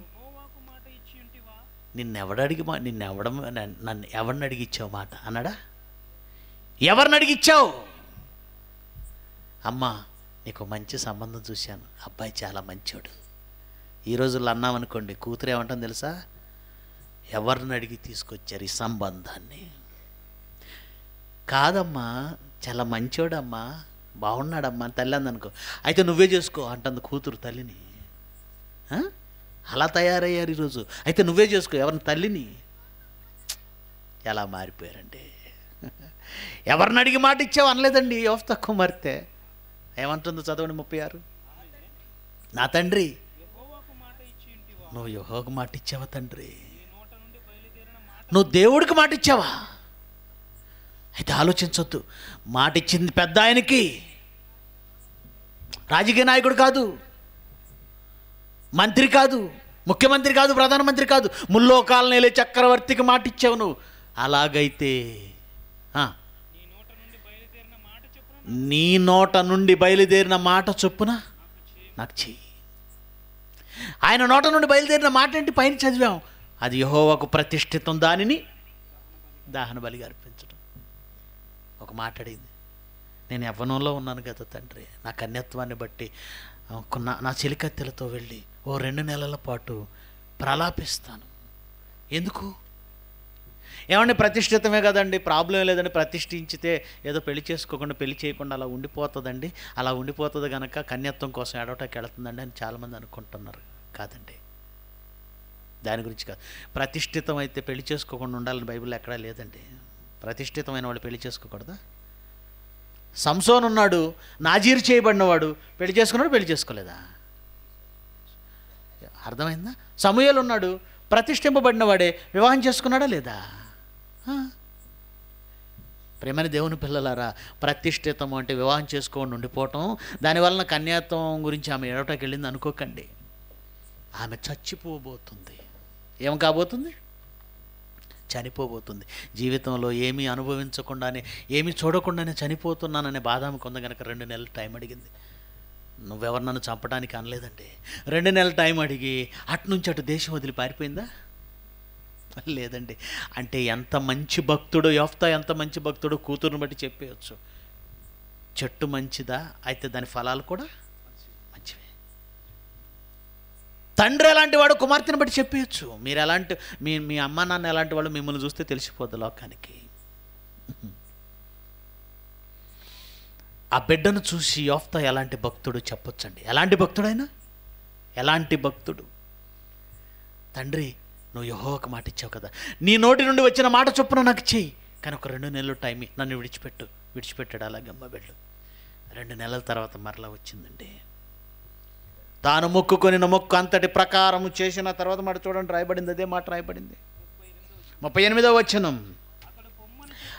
Speaker 1: నిన్నెవడడిగి మా నిన్నెవడం నన్ను- ఎవరిని అడిగి అడిగిచ్చావు మాట? అన్నాడా? ఎవరిని అడిగిచ్చావు అమ్మా నీకు మంచి సంబంధం చూశాను. అబ్బాయి చాలా మంచోడు. ఈ రోజుల్లో అన్నామనుకోండి కూతురు ఏమంటాం తెలుసా? ఎవరిని అడిగి తీసుకొచ్చారు ఈ సంబంధాన్ని? కాదమ్మా చాలా మంచోడమ్మా బాగున్నాడమ్మా అని తల్లి అందనుకో అయితే నువ్వే చేసుకో అంటుంది కూతురు తల్లిని. అలా తయారయ్యారు ఈరోజు. అయితే నువ్వే చేసుకో ఎవరిని తల్లిని? ఎలా మారిపోయారండి? ఎవరిని అడిగి మాట ఇచ్చావు అనలేదండి యోఫ్త కుమార్తె ఏమంటుందో చదవండి ముప్పై ఆరు? నా తండ్రి.
Speaker 2: మాట ఇచ్చి
Speaker 1: నువ్వు యోహోకు మాట ఇచ్చావా తండ్రి? నువ్వు దేవుడికి మాట ఇచ్చావా? అయితే ఆలోచించొద్దు. మాట ఇచ్చింది పెద్ద ఆయనకి. రాజకీయ నాయకుడు కాదు. మంత్రి కాదు. ముఖ్యమంత్రి కాదు ప్రధానమంత్రి కాదు. ముల్లోకాలను వెళ్ళే చక్రవర్తికి మాట ఇచ్చావు నువ్వు. అలాగైతే ఆ,
Speaker 2: నీ నోట నుండి బయలుదేరిన మాట చెప్పున
Speaker 1: నీ నోట నుండి బయలుదేరిన మాట చొప్పున నాకు చెయ్యి. ఆయన నోట నుండి బయలుదేరిన మాట ఏంటి? పైన చదివాం. అది యహోవకు ప్రతిష్ఠితం దానిని దాహన బలిగా అర్పించడం ఒక మాట అడిగింది. నేను యవ్వనంలో ఉన్నాను కదా తండ్రి. నా కన్యత్వాన్ని బట్టి కొన్న నా చెలికత్తెలతో వెళ్ళి ఓ రెండు నెలల పాటు ప్రలాపిస్తాను. ఎందుకు? ఏమండి ప్రతిష్ఠితమే కదండి. ప్రాబ్లం లేదండి. ప్రతిష్ఠించితే ఏదో పెళ్ళి చేసుకోకుండా పెళ్ళి చేయకుండా అలా ఉండిపోతుందండి. అలా ఉండిపోతుంది కనుక కన్యత్వం కోసం ఎడవటానికి వెళుతుందండి అని చాలామంది అనుకుంటున్నారు. కాదండి. దాని గురించి కాదు. ప్రతిష్ఠితం అయితే పెళ్ళి చేసుకోకుండా ఉండాలని బైబిల్ ఎక్కడా లేదండి. ప్రతిష్ఠితమైన వాళ్ళు పెళ్ళి చేసుకోకూడదా? సంసోన్ ఉన్నాడు. నాజీరు చేయబడినవాడు. పెళ్ళి చేసుకున్నాడు పెళ్ళి చేసుకోలేదా? అర్థమైందా? సమూహలు ఉన్నాడు ప్రతిష్ఠింపబడినవాడే. వివాహం చేసుకున్నాడా లేదా? ప్రేమని దేవుని పిల్లలారా ప్రతిష్ఠితం అంటే వివాహం చేసుకోండి ఉండిపోవటం. దానివలన కన్యాత్వం గురించి ఆమె ఎడవటానికి వెళ్ళింది అనుకోకండి. ఆమె చచ్చిపోబోతుంది. ఏం కాబోతుంది? చనిపోబోతుంది. జీవితంలో ఏమీ అనుభవించకుండానే ఏమీ చూడకుండానే చనిపోతున్నాననే బాధ ఆమె ఉంది కనుక రెండు నెలలు టైం అడిగింది. నువ్వెవరు నన్ను చంపడానికి అనలేదండి రెండు నెలల టైం అడిగి అటు నుంచి అటు దేశం వదిలి పారిపోయిందా? లేదండి. అంటే ఎంత మంచి భక్తుడు యోఫ్తా ఎంత మంచి భక్తుడో కూతురుని బట్టి చెప్పేయచ్చు. చెట్టు మంచిదా? అయితే దాని ఫలాలు కూడా మంచివే. తండ్రి ఎలాంటి వాడు కుమార్తెను బట్టి చెప్పేయచ్చు. మీరు ఎలాంటి మీ మీ అమ్మ నాన్న ఎలాంటి వాళ్ళు మిమ్మల్ని చూస్తే తెలిసిపోద్ది లోకానికి. ఆ బిడ్డను చూసి యోఫ్తా ఎలాంటి భక్తుడు చెప్పొచ్చండి. ఎలాంటి భక్తుడైనా? ఎలాంటి భక్తుడు? తండ్రి నువ్వు యహోవకు మాట ఇచ్చావు కదా. నీ నోటి నుండి వచ్చిన మాట చొప్పున నాకు చెయ్యి. కానీ ఒక రెండు నెలలు టైం నన్ను విడిచిపెట్టు. విడిచిపెట్టాడు అలా గమ్మ రెండు నెలల తర్వాత మరలా వచ్చిందండి. తాను మొక్కుకొని మొక్కు అంతటి ప్రకారము చేసిన తర్వాత మాట చూడండి రాయబడింది అదే మాట రాయబడింది. ముప్పై ఎనిమిదో వచనం.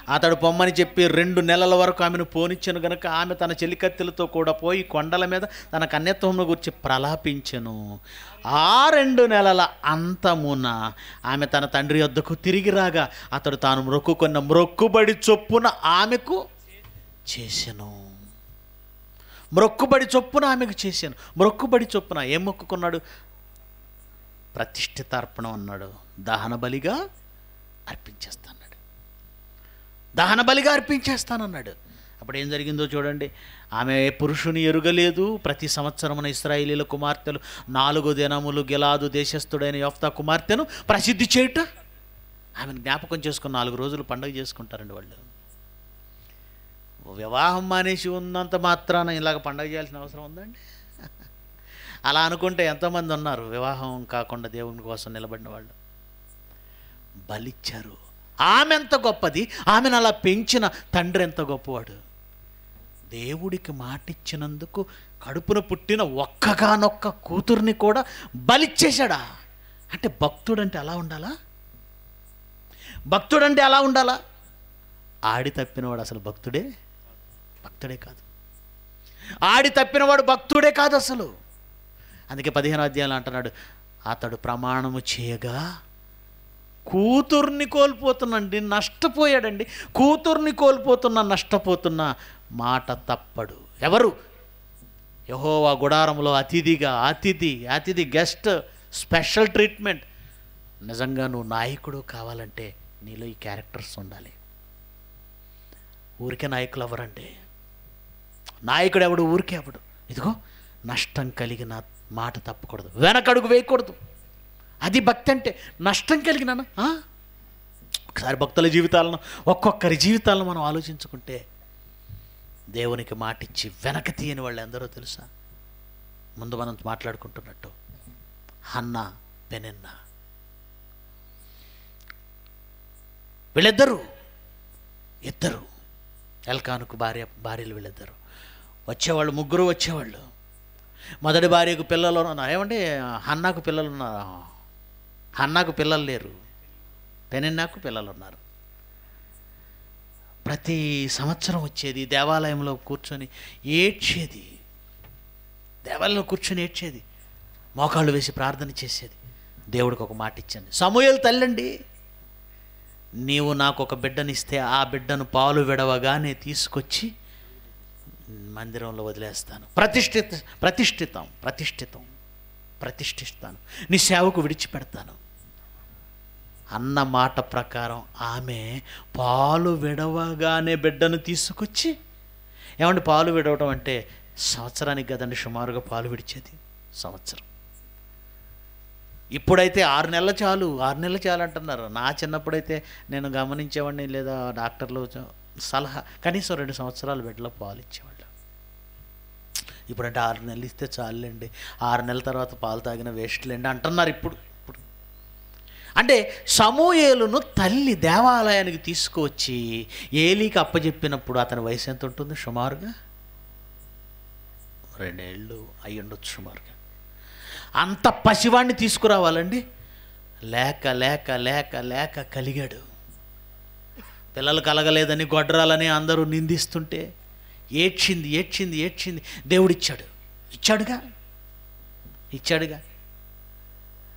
Speaker 2: అతడు పొమ్మని
Speaker 1: చెప్పి రెండు నెలల వరకు ఆమెను పోనిచ్చను గనుక ఆమె తన చెలికత్తెలతో కూడా పోయి కొండల మీద తన కన్యత్వమును గురించి ప్రలాపించెను. ఆ రెండు నెలల అంతమున ఆమె తన తండ్రి వద్దకు తిరిగి రాగా అతడు తాను మొక్కుకున్న మ్రొక్కుబడి చొప్పున ఆమెకు చేసెను. మ్రొక్కుబడి చొప్పున ఆమెకు చేశాను మ్రొక్కుబడి చొప్పున ఏం మొక్కుకున్నాడు? ప్రతిష్ఠితార్పణం అన్నాడు. దహన బలిగా అర్పించేస్తాను. దహన బలిగా అర్పించేస్తానన్నాడు. అప్పుడు ఏం జరిగిందో చూడండి. ఆమె పురుషుని ఎరుగలేదు. ప్రతి సంవత్సరమున ఇస్రాయేలీల కుమార్తెలు నాలుగు దినములు గిలాదు దేశస్థుడైన యోఫ్తా కుమార్తెను ప్రసిద్ధి చేయుట? ఆమెను జ్ఞాపకం చేసుకుని నాలుగు రోజులు పండుగ చేసుకుంటారండి వాళ్ళు. వివాహం మానేసి ఉన్నంత మాత్రాన ఇలాగ పండగ చేయాల్సిన అవసరం ఉందండి? అలా అనుకుంటే ఎంతోమంది ఉన్నారు. వివాహం కాకుండా దేవుని కోసం నిలబడిన వాళ్ళు. బలిచ్చారు. ఆమె ఎంత గొప్పది? ఆమెను అలా పెంచిన తండ్రి ఎంత గొప్పవాడు? దేవుడికి మాటిచ్చినందుకు కడుపున పుట్టిన ఒక్కగానొక్క కూతుర్ని కూడా బలిచ్చేశాడా? అంటే భక్తుడంటే అలా ఉండాలా? భక్తుడంటే అలా ఉండాలా? ఆడి తప్పినవాడు అసలు భక్తుడే? భక్తుడే కాదు. ఆడి తప్పినవాడు భక్తుడే కాదు అసలు. అందుకే పదిహేను అధ్యాయులు అంటున్నాడు అతడు ప్రమాణము చేయగా కూతుర్ని కోల్పోతున్నాండి నష్టపోయాడండి. కూతుర్ని కోల్పోతున్న నష్టపోతున్న మాట తప్పడు. ఎవరు? యహోవా గుడారంలో అతిథిగా అతిథి అతిథి గెస్ట్ స్పెషల్ ట్రీట్మెంట్. నిజంగా నువ్వు నాయకుడు కావాలంటే నీలో ఈ క్యారెక్టర్స్ ఉండాలి. ఊరికే నాయకులు ఎవరండి నాయకుడు ఎవడు? ఊరికే ఎవడు? ఇదిగో నష్టం కలిగిన మాట తప్పకూడదు. వెనకడుగు వేయకూడదు. అది భక్తి అంటే నష్టం కలిగిన ఒకసారి భక్తుల జీవితాలను ఒక్కొక్కరి జీవితాలను మనం ఆలోచించుకుంటే దేవునికి మాటిచ్చి వెనక తీయని వాళ్ళు ఎందరో తెలుసా? ముందు మనం మాట్లాడుకుంటున్నట్టు. హన్న పెనెన్న. వీళ్ళిద్దరు ఇద్దరు ఎల్కానుకు భార్య భార్యలు వీళ్ళిద్దరు. వచ్చేవాళ్ళు ముగ్గురు వచ్చేవాళ్ళు. మొదటి భార్యకు పిల్లలు ఏమంటే హన్నాకు పిల్లలు ఉన్నారు. హన్నాకు పిల్లలు లేరు. పెనెన్నాకు పిల్లలు ఉన్నారు ప్రతి సంవత్సరం వచ్చేది దేవాలయంలో కూర్చొని ఏడ్చేది. దేవాలయంలో కూర్చొని ఏడ్చేది. మోకాళ్ళు వేసి ప్రార్థన చేసేది. దేవుడికి ఒక మాట ఇచ్చాను సమూహలు తల్లండి నీవు నాకు ఒక బిడ్డనిస్తే ఆ బిడ్డను పాలు విడవగానే తీసుకొచ్చి మందిరంలో వదిలేస్తాను. ప్రతిష్ఠిత ప్రతిష్ఠితం ప్రతిష్ఠితం. ప్రతిష్ఠిస్తాను. నీ సేవకు విడిచిపెడతాను. అన్న మాట ప్రకారం ఆమె పాలు విడవగానే బిడ్డను తీసుకొచ్చి ఏమంటే పాలు విడవడం అంటే సంవత్సరానికి కదండి సుమారుగా పాలు విడిచేది? సంవత్సరం. ఇప్పుడైతే ఆరు నెలలు చాలు ఆరు నెలలు చాలు అంటున్నారు. నా చిన్నప్పుడైతే నేను గమనించేవాడిని లేదా డాక్టర్లు సలహా కనీసం రెండు సంవత్సరాలు బిడ్డలో పాలు ఇచ్చేవాడిని. ఇప్పుడంటే ఆరు నెలలు ఇస్తే చాలండి ఆరు నెలల తర్వాత పాలు తాగిన వేస్ట్లేండి అంటున్నారు ఇప్పుడు. ఇప్పుడు అంటే సమూయేలును తల్లి దేవాలయానికి తీసుకువచ్చి ఏలీకి అప్పచెప్పినప్పుడు అతని వయసు ఎంత ఉంటుంది సుమారుగా? రెండేళ్ళు అయి ఉండొచ్చు సుమారుగా. అంత పసివాణ్ణి తీసుకురావాలండి. లేక లేక లేక లేక కలిగాడు. పిల్లలు కలగలేదని గొడ్రాలని అందరూ నిందిస్తుంటే ఏడ్చింది ఏడ్చింది ఏడ్చింది. దేవుడిచ్చాడు. ఇచ్చాడుగా? ఇచ్చాడుగా.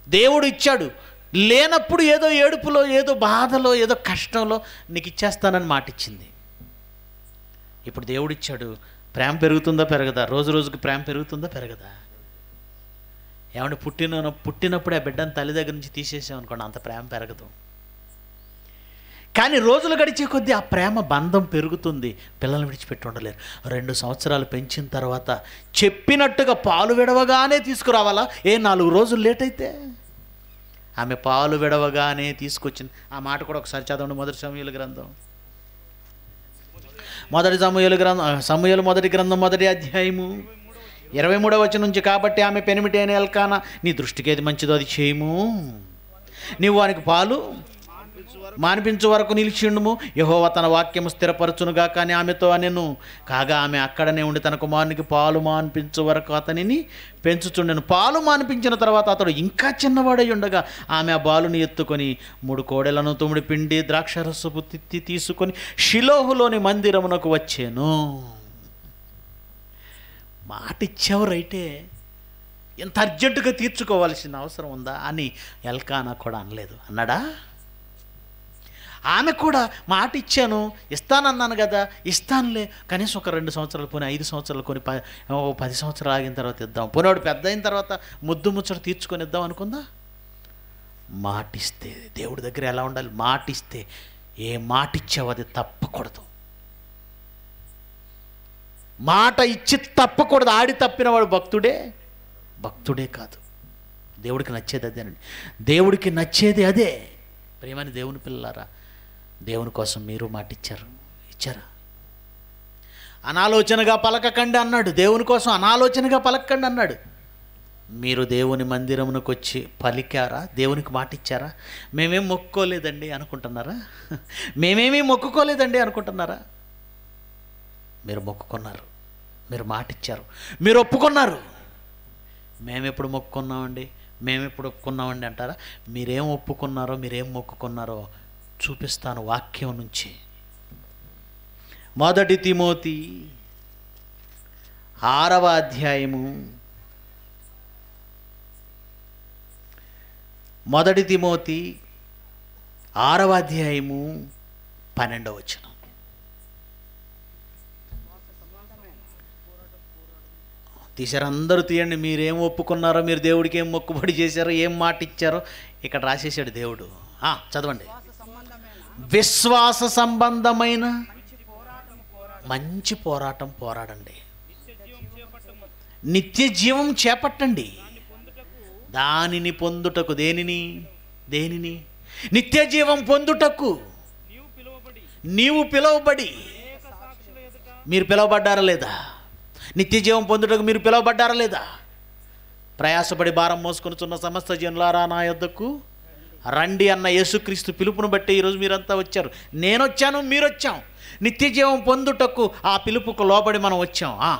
Speaker 1: దేవుడు ఇచ్చాడు లేనప్పుడు ఏదో ఏడుపులో ఏదో బాధలో ఏదో కష్టంలో నీకు ఇచ్చేస్తానని మాట ఇచ్చింది ఇప్పుడు దేవుడు ఇచ్చాడు ప్రేమ పెరుగుతుందా పెరగదా? రోజు రోజుకి ప్రేమ పెరుగుతుందా పెరగదా? ఏమంటే పుట్టిన పుట్టినప్పుడే ఆ బిడ్డను తల్లి దగ్గర నుంచి తీసేసామనుకోండి అంత ప్రేమ పెరగదు. కానీ రోజులు గడిచే కొద్దీ ఆ ప్రేమ బంధం పెరుగుతుంది. పిల్లల్ని విడిచిపెట్టి ఉండలేరు. రెండు సంవత్సరాలు పెంచిన తర్వాత చెప్పినట్టుగా పాలు విడవగానే తీసుకురావాలా? ఏ నాలుగు రోజులు లేట్ అయితే? ఆమె పాలు విడవగానే తీసుకొచ్చింది ఆ మాట కూడా ఒకసారి చదవండి మొదటి సమయాల గ్రంథం. మొదటి సమూహల గ్రంథం సమూహలు మొదటి గ్రంథం మొదటి అధ్యాయము. ఇరవై మూడవ వచ్చి నుంచి కాబట్టి ఆమె పెనిమిటి అయిన ఎల్కానా? నీ దృష్టికి ఏది మంచిదో అది చేయము నీవు వానికి పాలు మానిపించు వరకు నిలిచిండుము. యహోవ తన వాక్యము స్థిరపరచునుగా కానీ ఆమెతో అనెను. కాగా ఆమె అక్కడనే ఉండి తన కుమారునికి పాలు మానిపించు వరకు అతనిని పెంచుచుండెను. పాలు మానిపించిన తర్వాత అతడు ఇంకా చిన్నవాడై ఉండగా ఆమె ఆ బాలుని ఎత్తుకొని మూడు కోడెలను తుమ్మిడి పిండి ద్రాక్షరసపు తిత్తి తీసుకొని షిలోహులోని మందిరమునకు వచ్చాను. మాట ఇచ్చావు రైటే ఎంత అర్జెంటుగా తీర్చుకోవాల్సిన అవసరం ఉందా అని ఎల్కానా కూడా అనలేదు. అన్నాడా? ఆమె కూడా మాట ఇచ్చాను ఇస్తానన్నాను కదా ఇస్తానులే. కనీసం ఒక రెండు సంవత్సరాలు పోనీ ఐదు సంవత్సరాలు కొని ప ఓ పది సంవత్సరాలు ఆగిన తర్వాత ఇద్దాం. పోనీ పెద్ద అయిన తర్వాత ముద్దు ముచ్చట తీర్చుకొని ఇద్దాం అనుకుందా? మాటిస్తే దేవుడి దగ్గర ఎలా ఉండాలి? మాటిస్తే ఏ మాట ఇచ్చావు అది తప్పకూడదు. మాట ఇచ్చి తప్పకూడదు. ఆడి తప్పినవాడు భక్తుడే? భక్తుడే కాదు. దేవుడికి నచ్చేది అదేనండి. దేవుడికి నచ్చేది అదే. ప్రేమని దేవుని పిల్లలారా దేవుని కోసం మీరు మాట ఇచ్చారు? ఇచ్చారా అనాలోచనగా పలకకండి అన్నాడు. దేవుని కోసం అనాలోచనగా పలకకండి అన్నాడు. మీరు దేవుని మందిరమునకు వచ్చి పలికారా? దేవునికి మాట ఇచ్చారా మేమేం మొక్కుకోలేదండి అనుకుంటున్నారా? మేమేమీ మొక్కుకోలేదండి అనుకుంటున్నారా? మీరు మొక్కుకున్నారు. మీరు మాట ఇచ్చారు మీరు ఒప్పుకున్నారు. మేము ఎప్పుడు మొక్కుకున్నామండి? మేము ఎప్పుడు ఒప్పుకున్నామండి అంటారా? మీరేం ఒప్పుకున్నారో మీరేం మొక్కుకున్నారో చూపిస్తాను వాక్యం నుంచి. మొదటి తిమోతి ఆరవ అధ్యాయము. మొదటి తిమోతి ఆరవ అధ్యాయము పన్నెండవ వచనం. తీశారు అందరూ తీయండి మీరేం ఒప్పుకున్నారో మీరు దేవుడికి ఏం మొక్కుబడి చేశారో ఏం మాట ఇచ్చారో ఇక్కడ రాసేసాడు దేవుడు. చదవండి. విశ్వాస సంబంధమైన మంచి పోరాటం పోరాడండి. నిత్య జీవం చేపట్టండి. దానిని పొందుటకు దేనిని? దేనిని? నిత్య జీవం పొందుటకు
Speaker 2: నీవు పిలువబడి.
Speaker 1: మీరు పిలువబడ్డారా లేదా? నిత్య జీవం పొందుటకు మీరు పిలువబడ్డారా లేదా? ప్రయాసపడి భారం మోసుకొనుచున్న సమస్త జనులారా నా యొద్దకు రండి అన్న యేసుక్రీస్తు పిలుపును బట్టి ఈరోజు మీరంతా వచ్చారు. నేను వచ్చాను మీరు వచ్చాం నిత్య జీవం పొందుటకు ఆ పిలుపుకు లోబడి మనం వచ్చాం. ఆ.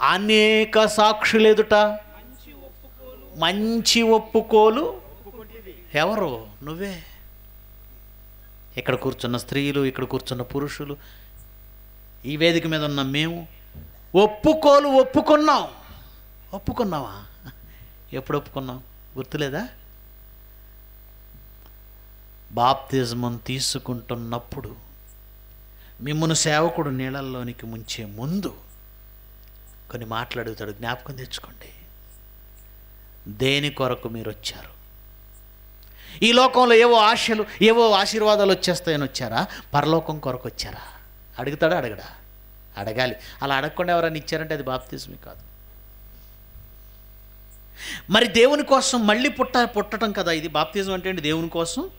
Speaker 2: అనేక సాక్షులు ఎదుట మంచి ఒప్పుకోలు.
Speaker 1: మంచి ఒప్పుకోలు ఎవరు? నువ్వే. ఇక్కడ కూర్చున్న స్త్రీలు ఇక్కడ కూర్చున్న పురుషులు ఈ వేదిక మీద ఉన్న మేము ఒప్పుకోలు ఒప్పుకున్నాం. ఒప్పుకున్నావా? ఎప్పుడు ఒప్పుకున్నాం గుర్తులేదా? బాప్తిజమం తీసుకుంటున్నప్పుడు మిమ్మను సేవకుడు నీళ్ళల్లోనికి ముంచే ముందు కొన్ని మాట్లాడుతాడు జ్ఞాపకం తెచ్చుకోండి. దేని కొరకు మీరు వచ్చారు ఈ లోకంలో ఏవో ఆశలు ఏవో ఆశీర్వాదాలు వచ్చేస్తాయని వచ్చారా? పరలోకం కొరకు వచ్చారా? అడుగుతాడా? అడగడా? అడగాలి. అలా అడగకుండా ఎవరైనా ఇచ్చారంటే అది బాప్తిజమే కాదు. మరి దేవుని కోసం మళ్ళీ పుట్ట పుట్టడం కదా ఇది? బాప్తిజం అంటే దేవుని కోసం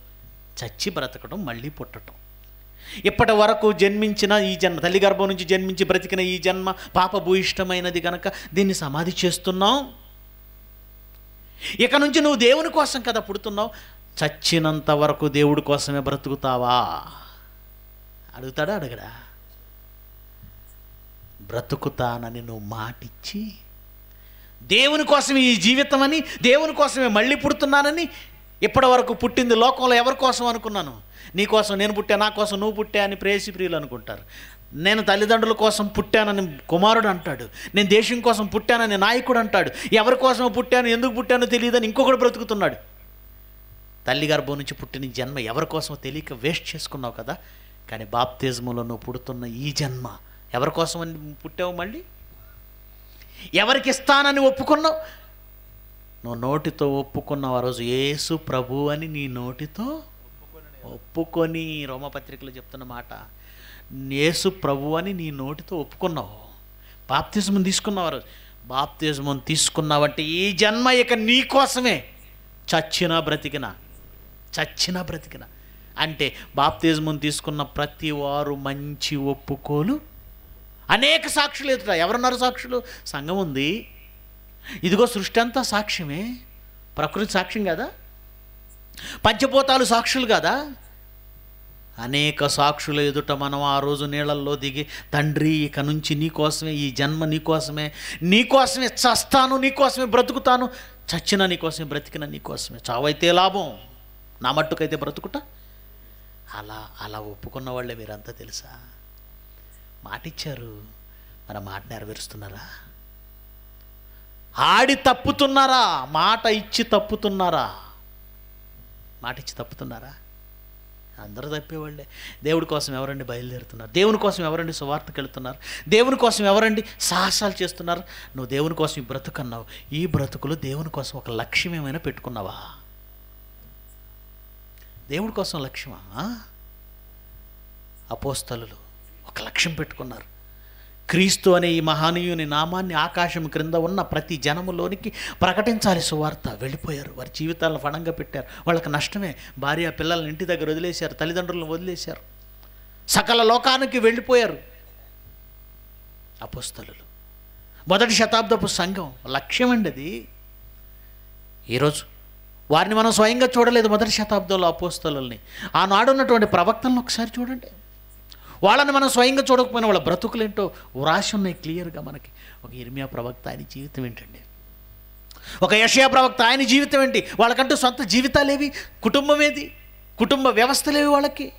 Speaker 1: చచ్చి బ్రతకడం మళ్ళీ పుట్టడం ఇప్పటి వరకు జన్మించిన ఈ జన్మ తల్లి గర్భం నుంచి జన్మించి బ్రతికిన ఈ జన్మ పాపభూయిష్టమైనది గనక దీన్ని సమాధి చేస్తున్నావు. ఇక నుంచి నువ్వు దేవుని కోసం కదా పుడుతున్నావు. చచ్చినంత వరకు దేవుడి కోసమే బ్రతుకుతావా? అడుగుతాడా అడగడా? బ్రతుకుతానని నువ్వు మాటిచ్చి దేవుని కోసమే ఈ జీవితం అని దేవుని కోసమే మళ్ళీ పుడుతున్నానని ఇప్పటి వరకు పుట్టింది లోకంలో ఎవరి కోసం అనుకున్నాను? నీ కోసం నేను పుట్టా నా కోసం నువ్వు పుట్టా అని ప్రేసి ప్రియులు అనుకుంటారు. నేను తల్లిదండ్రుల కోసం పుట్టానని కుమారుడు అంటాడు. నేను దేశం కోసం పుట్టానని నాయకుడు అంటాడు. ఎవరి కోసం పుట్టాను ఎందుకు పుట్టానో తెలియదని ఇంకొకడు బ్రతుకుతున్నాడు. తల్లి గర్భం నుంచి పుట్టిన జన్మ ఎవరి కోసమో తెలియక వేస్ట్ చేసుకున్నావు కదా? కానీ బాప్తిజములో నువ్వు పుడుతున్న ఈ జన్మ ఎవరి కోసం అని పుట్టావు మళ్ళీ? ఎవరికి ఇస్తానని ఒప్పుకున్నావు? నువ్వు నోటితో ఒప్పుకున్నావు ఆ రోజు యేసు ప్రభు అని నీ నోటితో ఒప్పుకొని రోమపత్రికలు చెప్తున్న మాట. యేసు ప్రభు అని నీ నోటితో ఒప్పుకున్నావు. బాప్తిజం తీసుకున్నావు ఆ రోజు. బాప్తిజం తీసుకున్నావంటే ఈ జన్మ ఇక నీ కోసమే. చచ్చినా బ్రతికినా. చచ్చినా బ్రతికినా. అంటే బాప్తిజం తీసుకున్న ప్రతి వారు మంచి ఒప్పుకోలు అనేక సాక్షులు ఎదుట ఎవరున్నారు సాక్షులు? సంఘం ఉంది. ఇదిగో సృష్టి అంతా సాక్ష్యమే. ప్రకృతి సాక్ష్యం కదా? పంచభూతాలు సాక్షులు కదా? అనేక సాక్షుల ఎదుట మనం ఆ రోజు నీళ్ళల్లో దిగి తండ్రి ఇక నుంచి నీకోసమే ఈ జన్మ నీకోసమే నీకోసమే చస్తాను నీకోసమే బ్రతుకుతాను చచ్చిన నీకోసమే బ్రతికిన నీకోసమే చావైతే లాభం నా మట్టుకైతే బ్రతుకుట? అలా అలా ఒప్పుకున్న వాళ్ళే మీరంతా తెలుసా? మాటిచ్చారు. మన మాట నెరవేరుస్తున్నారా? ఆడి తప్పుతున్నారా? మాట ఇచ్చి తప్పుతున్నారా? మాట ఇచ్చి తప్పుతున్నారా? అందరూ తప్పేవాళ్ళే. దేవుడి కోసం ఎవరండి బయలుదేరుతున్నారు? దేవుని కోసం ఎవరండి సువార్తకు వెళ్తున్నారు? దేవుని కోసం ఎవరండి సాహసాలు చేస్తున్నారు? నువ్వు దేవుని కోసం ఈ బ్రతుకన్నావు ఈ బ్రతుకులు దేవుని కోసం ఒక లక్ష్యం ఏమైనా పెట్టుకున్నావా? దేవుడి కోసం లక్ష్యమా? అపోస్తలు ఒక లక్ష్యం పెట్టుకున్నారు. క్రీస్తు అనే ఈ మహానీయుని నామాన్ని ఆకాశం క్రింద ఉన్న ప్రతి జనములోనికి ప్రకటించాలి సువార్త. వెళ్ళిపోయారు. వారి జీవితాలను ఫణంగా పెట్టారు. వాళ్ళకి నష్టమే. భార్య పిల్లల్ని ఇంటి దగ్గర వదిలేశారు. తల్లిదండ్రులను వదిలేశారు. సకల లోకానికి వెళ్ళిపోయారు. అపుస్తలు మొదటి శతాబ్దపు సంఘం. లక్ష్యం అండి అది. ఈరోజు వారిని మనం స్వయంగా చూడలేదు మొదటి శతాబ్దంలో అపోస్తలని ఆనాడు ఉన్నటువంటి ప్రవక్తలను ఒకసారి చూడండి. వాళ్ళని మనం స్వయంగా చూడకపోయినా వాళ్ళ బ్రతుకులేంటో వ్రాసి ఉన్నాయి క్లియర్గా మనకి. ఒక ఇర్మియా ప్రవక్త ఆయన జీవితం ఏంటండి? ఒక యషయా ప్రవక్త ఆయన జీవితం ఏంటి? వాళ్ళకంటూ సొంత జీవితాలేవి? కుటుంబం ఏది కుటుంబ వ్యవస్థలేవి వాళ్ళకి?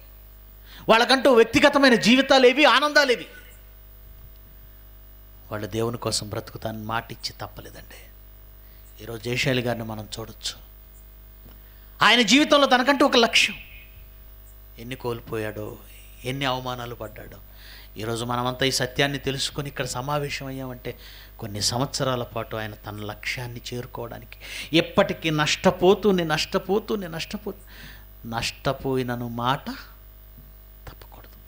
Speaker 1: వాళ్ళకంటూ వ్యక్తిగతమైన జీవితాలేవి? ఆనందాలేవి? వాళ్ళు దేవుని కోసం బ్రతుకుతాన్ని మాటిచ్చి తప్పలేదండి. ఈరోజు జయశాలి గారిని మనం చూడొచ్చు. ఆయన జీవితంలో తనకంటూ ఒక లక్ష్యం. ఎన్ని కోల్పోయాడో ఎన్ని అవమానాలు పడ్డాడో. ఈరోజు మనమంతా ఈ సత్యాన్ని తెలుసుకొని ఇక్కడ సమావేశం అయ్యామంటే కొన్ని సంవత్సరాల పాటు ఆయన తన లక్ష్యాన్ని చేరుకోవడానికి. ఎప్పటికీ నష్టపోతూనే నష్టపోతూనే నష్టపోతూ నష్టపోయినను మాట తప్పకూడదు.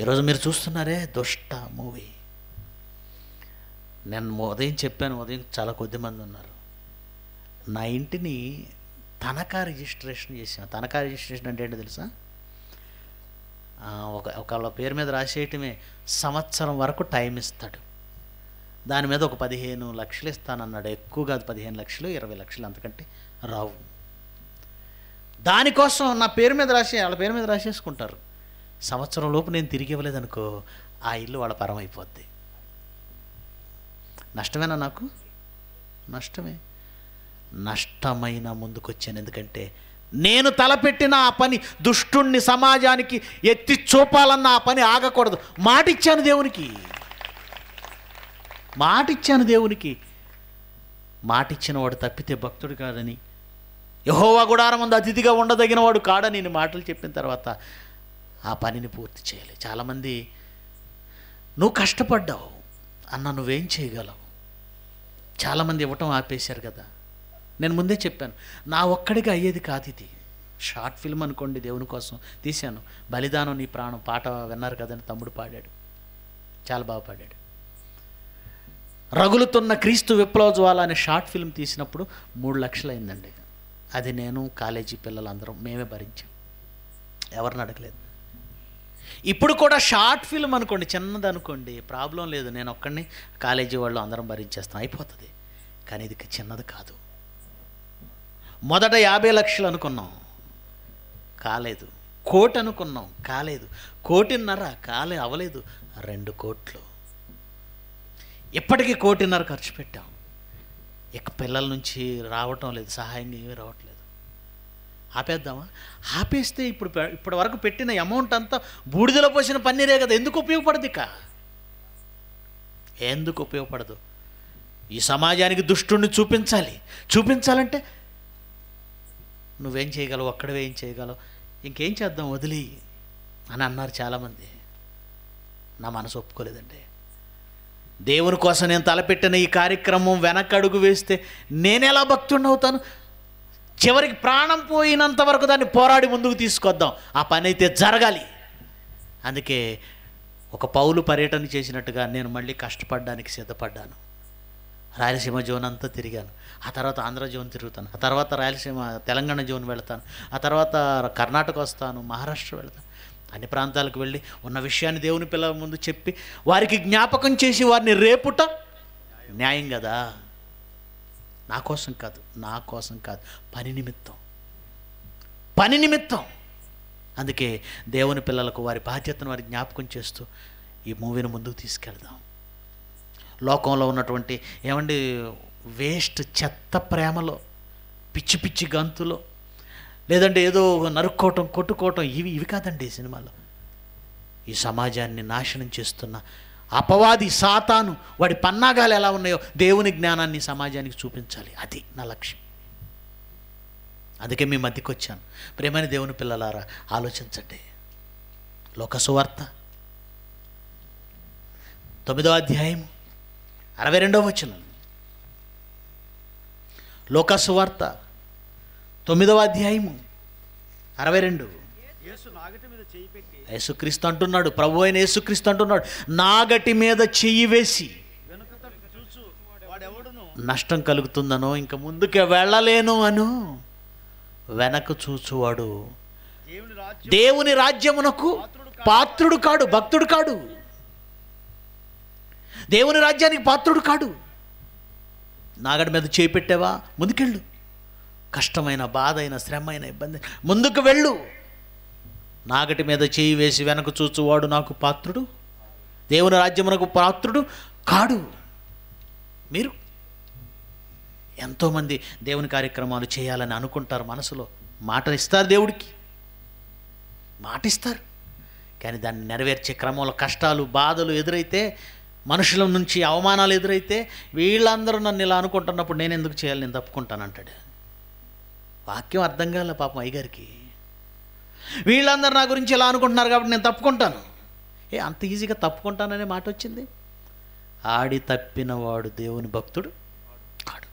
Speaker 1: ఈరోజు మీరు చూస్తున్నారే దుష్ట మూవీ. నేను ఉదయం చెప్పాను ఉదయం చాలా కొద్ది మంది ఉన్నారు. నా ఇంటిని తనఖా రిజిస్ట్రేషన్ చేసిన తనఖా రిజిస్ట్రేషన్ అంటే ఏంటో తెలుసా? ఒక ఒకళ్ళ పేరు మీద రాసేయటమే సంవత్సరం వరకు టైం ఇస్తాడు. దాని మీద ఒక పదిహేను లక్షలు ఇస్తానన్నాడు. ఎక్కువ కాదు పదిహేను లక్షలు ఇరవై లక్షలు అంతకంటే రావు. దానికోసం నా పేరు మీద రాసి వాళ్ళ పేరు మీద రాసేసుకుంటారు. సంవత్సరం లోపు నేను తిరిగి ఇవ్వలేదనుకో ఆ ఇల్లు వాళ్ళ పరం అయిపోద్ది. నష్టమేనా నాకు? నష్టమే. నష్టమైన ముందుకొచ్చాను. ఎందుకంటే నేను తలపెట్టిన ఆ పని దుష్టుణ్ణి సమాజానికి ఎత్తి చూపాలన్న ఆ పని ఆగకూడదు. మాటిచ్చాను దేవునికి. మాటిచ్చాను దేవునికి. మాటిచ్చిన వాడు తప్పితే భక్తుడు కాదని యహోవా గుడారం ముందు అతిథిగా ఉండదగిన వాడు కాడని నేను మాటలు చెప్పిన తర్వాత ఆ పనిని పూర్తి చేయాలి. చాలామంది నువ్వు కష్టపడ్డావు. అన్న నువ్వేం చేయగలవు? చాలామంది ఇవ్వటం ఆపేశారు కదా. నేను ముందే చెప్పాను. నా ఒక్కడికి అయ్యేది కాదు ఇది. షార్ట్ ఫిల్మ్ అనుకోండి దేవుని కోసం తీశాను. బలిదానం నీ ప్రాణం. పాట విన్నారు కదని తమ్ముడు పాడాడు. చాలా బాగా పాడాడు. రగులుతున్న క్రీస్తు విప్లవ జ్వాల అనే షార్ట్ ఫిల్మ్ తీసినప్పుడు మూడు లక్షలు అయిందండి అది నేను కాలేజీ పిల్లలందరం మేమే భరించాం. ఎవరిని అడగలేదు. ఇప్పుడు కూడా షార్ట్ ఫిల్మ్ అనుకోండి చిన్నది అనుకోండి ప్రాబ్లం లేదు. నేను ఒక్కడిని కాలేజీ వాళ్ళు అందరం భరించేస్తాం. అయిపోతుంది. కానీ ఇది చిన్నది కాదు. మొదట యాభై లక్షలు అనుకున్నాం. కాలేదు. కోటి అనుకున్నాం. కాలేదు. కోటిన్నర? కాలే అవలేదు. రెండు కోట్లు. ఇప్పటికీ కోటిన్నర ఖర్చు పెట్టాం. ఇక పిల్లల నుంచి రావటం లేదు సహాయంగా ఏమీ రావట్లేదు. ఆపేద్దామా? ఆపేస్తే ఇప్పుడు ఇప్పటి వరకు పెట్టిన అమౌంట్ అంతా బూడిదలో పోసిన పన్నీరే కదా. ఎందుకు ఉపయోగపడదు ఇక? ఎందుకు ఉపయోగపడదు? ఈ సమాజానికి దుష్టుణ్ణి చూపించాలి. చూపించాలంటే నువ్వేం చేయగలవు అక్కడవే ఏం చేయగలవు? ఇంకేం చేద్దాం వదిలి అని అన్నారు చాలామంది. నా మనసు ఒప్పుకోలేదండి. దేవుని కోసం నేను తలపెట్టిన ఈ కార్యక్రమం వెనకడుగు వేస్తే నేనెలా భక్తుడిని అవుతాను? చివరికి ప్రాణం పోయినంత వరకు దాన్ని పోరాడి ముందుకు తీసుకొద్దాం. ఆ పని అయితే జరగాలి. అందుకే ఒక పౌలు పర్యటన చేసినట్టుగా నేను మళ్ళీ కష్టపడడానికి సిద్ధపడ్డాను. రాయలసీమ జోన్ అంతా తిరిగాను. ఆ తర్వాత ఆంధ్ర జోన్ తిరుగుతాను. ఆ తర్వాత రాయలసీమ తెలంగాణ జోన్ వెళ్తాను. ఆ తర్వాత కర్ణాటక వస్తాను మహారాష్ట్ర వెళ్తాను. అన్ని ప్రాంతాలకు వెళ్ళి ఉన్న విషయాన్ని దేవుని పిల్లల ముందు చెప్పి వారికి జ్ఞాపకం చేసి వారిని రేపుట న్యాయం కదా? నా కోసం కాదు నా కోసం కాదు పని నిమిత్తం. పని నిమిత్తం. అందుకే దేవుని పిల్లలకు వారి బాధ్యతను వారి జ్ఞాపకం చేస్తూ ఈ మూవీని ముందుకు తీసుకెళ్దాం. లోకంలో ఉన్నటువంటి ఏమండి వేస్ట్ చెత్త ప్రేమలో పిచ్చి పిచ్చి గంతులో లేదంటే ఏదో నరుక్కోవటం కొట్టుకోవటం ఇవి ఇవి కాదండి ఈ సినిమాలో. ఈ సమాజాన్ని నాశనం చేస్తున్న అపవాది సాతాను వాడి పన్నాగాలు ఎలా ఉన్నాయో దేవుని జ్ఞానాన్ని సమాజానికి చూపించాలి. అది నా లక్ష్యం. అందుకే మీ మధ్యకి వచ్చాను ప్రేమైన దేవుని పిల్లలారా ఆలోచించండి. లోకసువార్త తొమ్మిదో అధ్యాయం అరవై రెండవ వచనం. లోకసువార్త తొమ్మిదవ అధ్యాయము అరవై రెండు.
Speaker 3: చేయి పెట్టి
Speaker 1: యేసుక్రీస్తు అంటున్నాడు ప్రభు అయిన యేసుక్రీస్తు అంటున్నాడు నాగటి మీద చెయ్యి వేసి నష్టం కలుగుతుందనో ఇంక ముందుకే వెళ్ళలేను అను వెనక చూచువాడు.
Speaker 3: దేవుని
Speaker 1: రాజ్యమునకు పాత్రుడు కాడు భక్తుడు కాడు. దేవుని రాజ్యానికి పాత్రుడు కాడు. నాగడి మీద చేయి ముందుకెళ్ళు. కష్టమైన బాధ అయిన శ్రమ అయిన ఇబ్బంది. ముందుకు వెళ్ళు. నాగటి మీద చేయి వేసి వెనక చూచువాడు నాకు పాత్రుడు. దేవుని రాజ్యమునకు పాత్రుడు కాడు. మీరు ఎంతోమంది దేవుని కార్యక్రమాలు చేయాలని అనుకుంటారు మనసులో. మాట ఇస్తారు దేవుడికి. మాట ఇస్తారు కానీ దాన్ని నెరవేర్చే క్రమంలో కష్టాలు బాధలు ఎదురైతే మనుషుల నుంచి అవమానాలు ఎదురైతే వీళ్ళందరూ నన్ను ఇలా అనుకుంటున్నప్పుడు నేను ఎందుకు చేయాలి? నేను తప్పుకుంటాను అంటాడు. వాక్యం అర్థం కాలే పాపం అయ్యగారికి. వీళ్ళందరూ నా గురించి ఇలా అనుకుంటున్నారు కాబట్టి నేను తప్పుకుంటాను. ఏ అంత ఈజీగా తప్పుకుంటాననే మాట వచ్చింది? ఆడి తప్పినవాడు దేవుని భక్తుడు కాడు.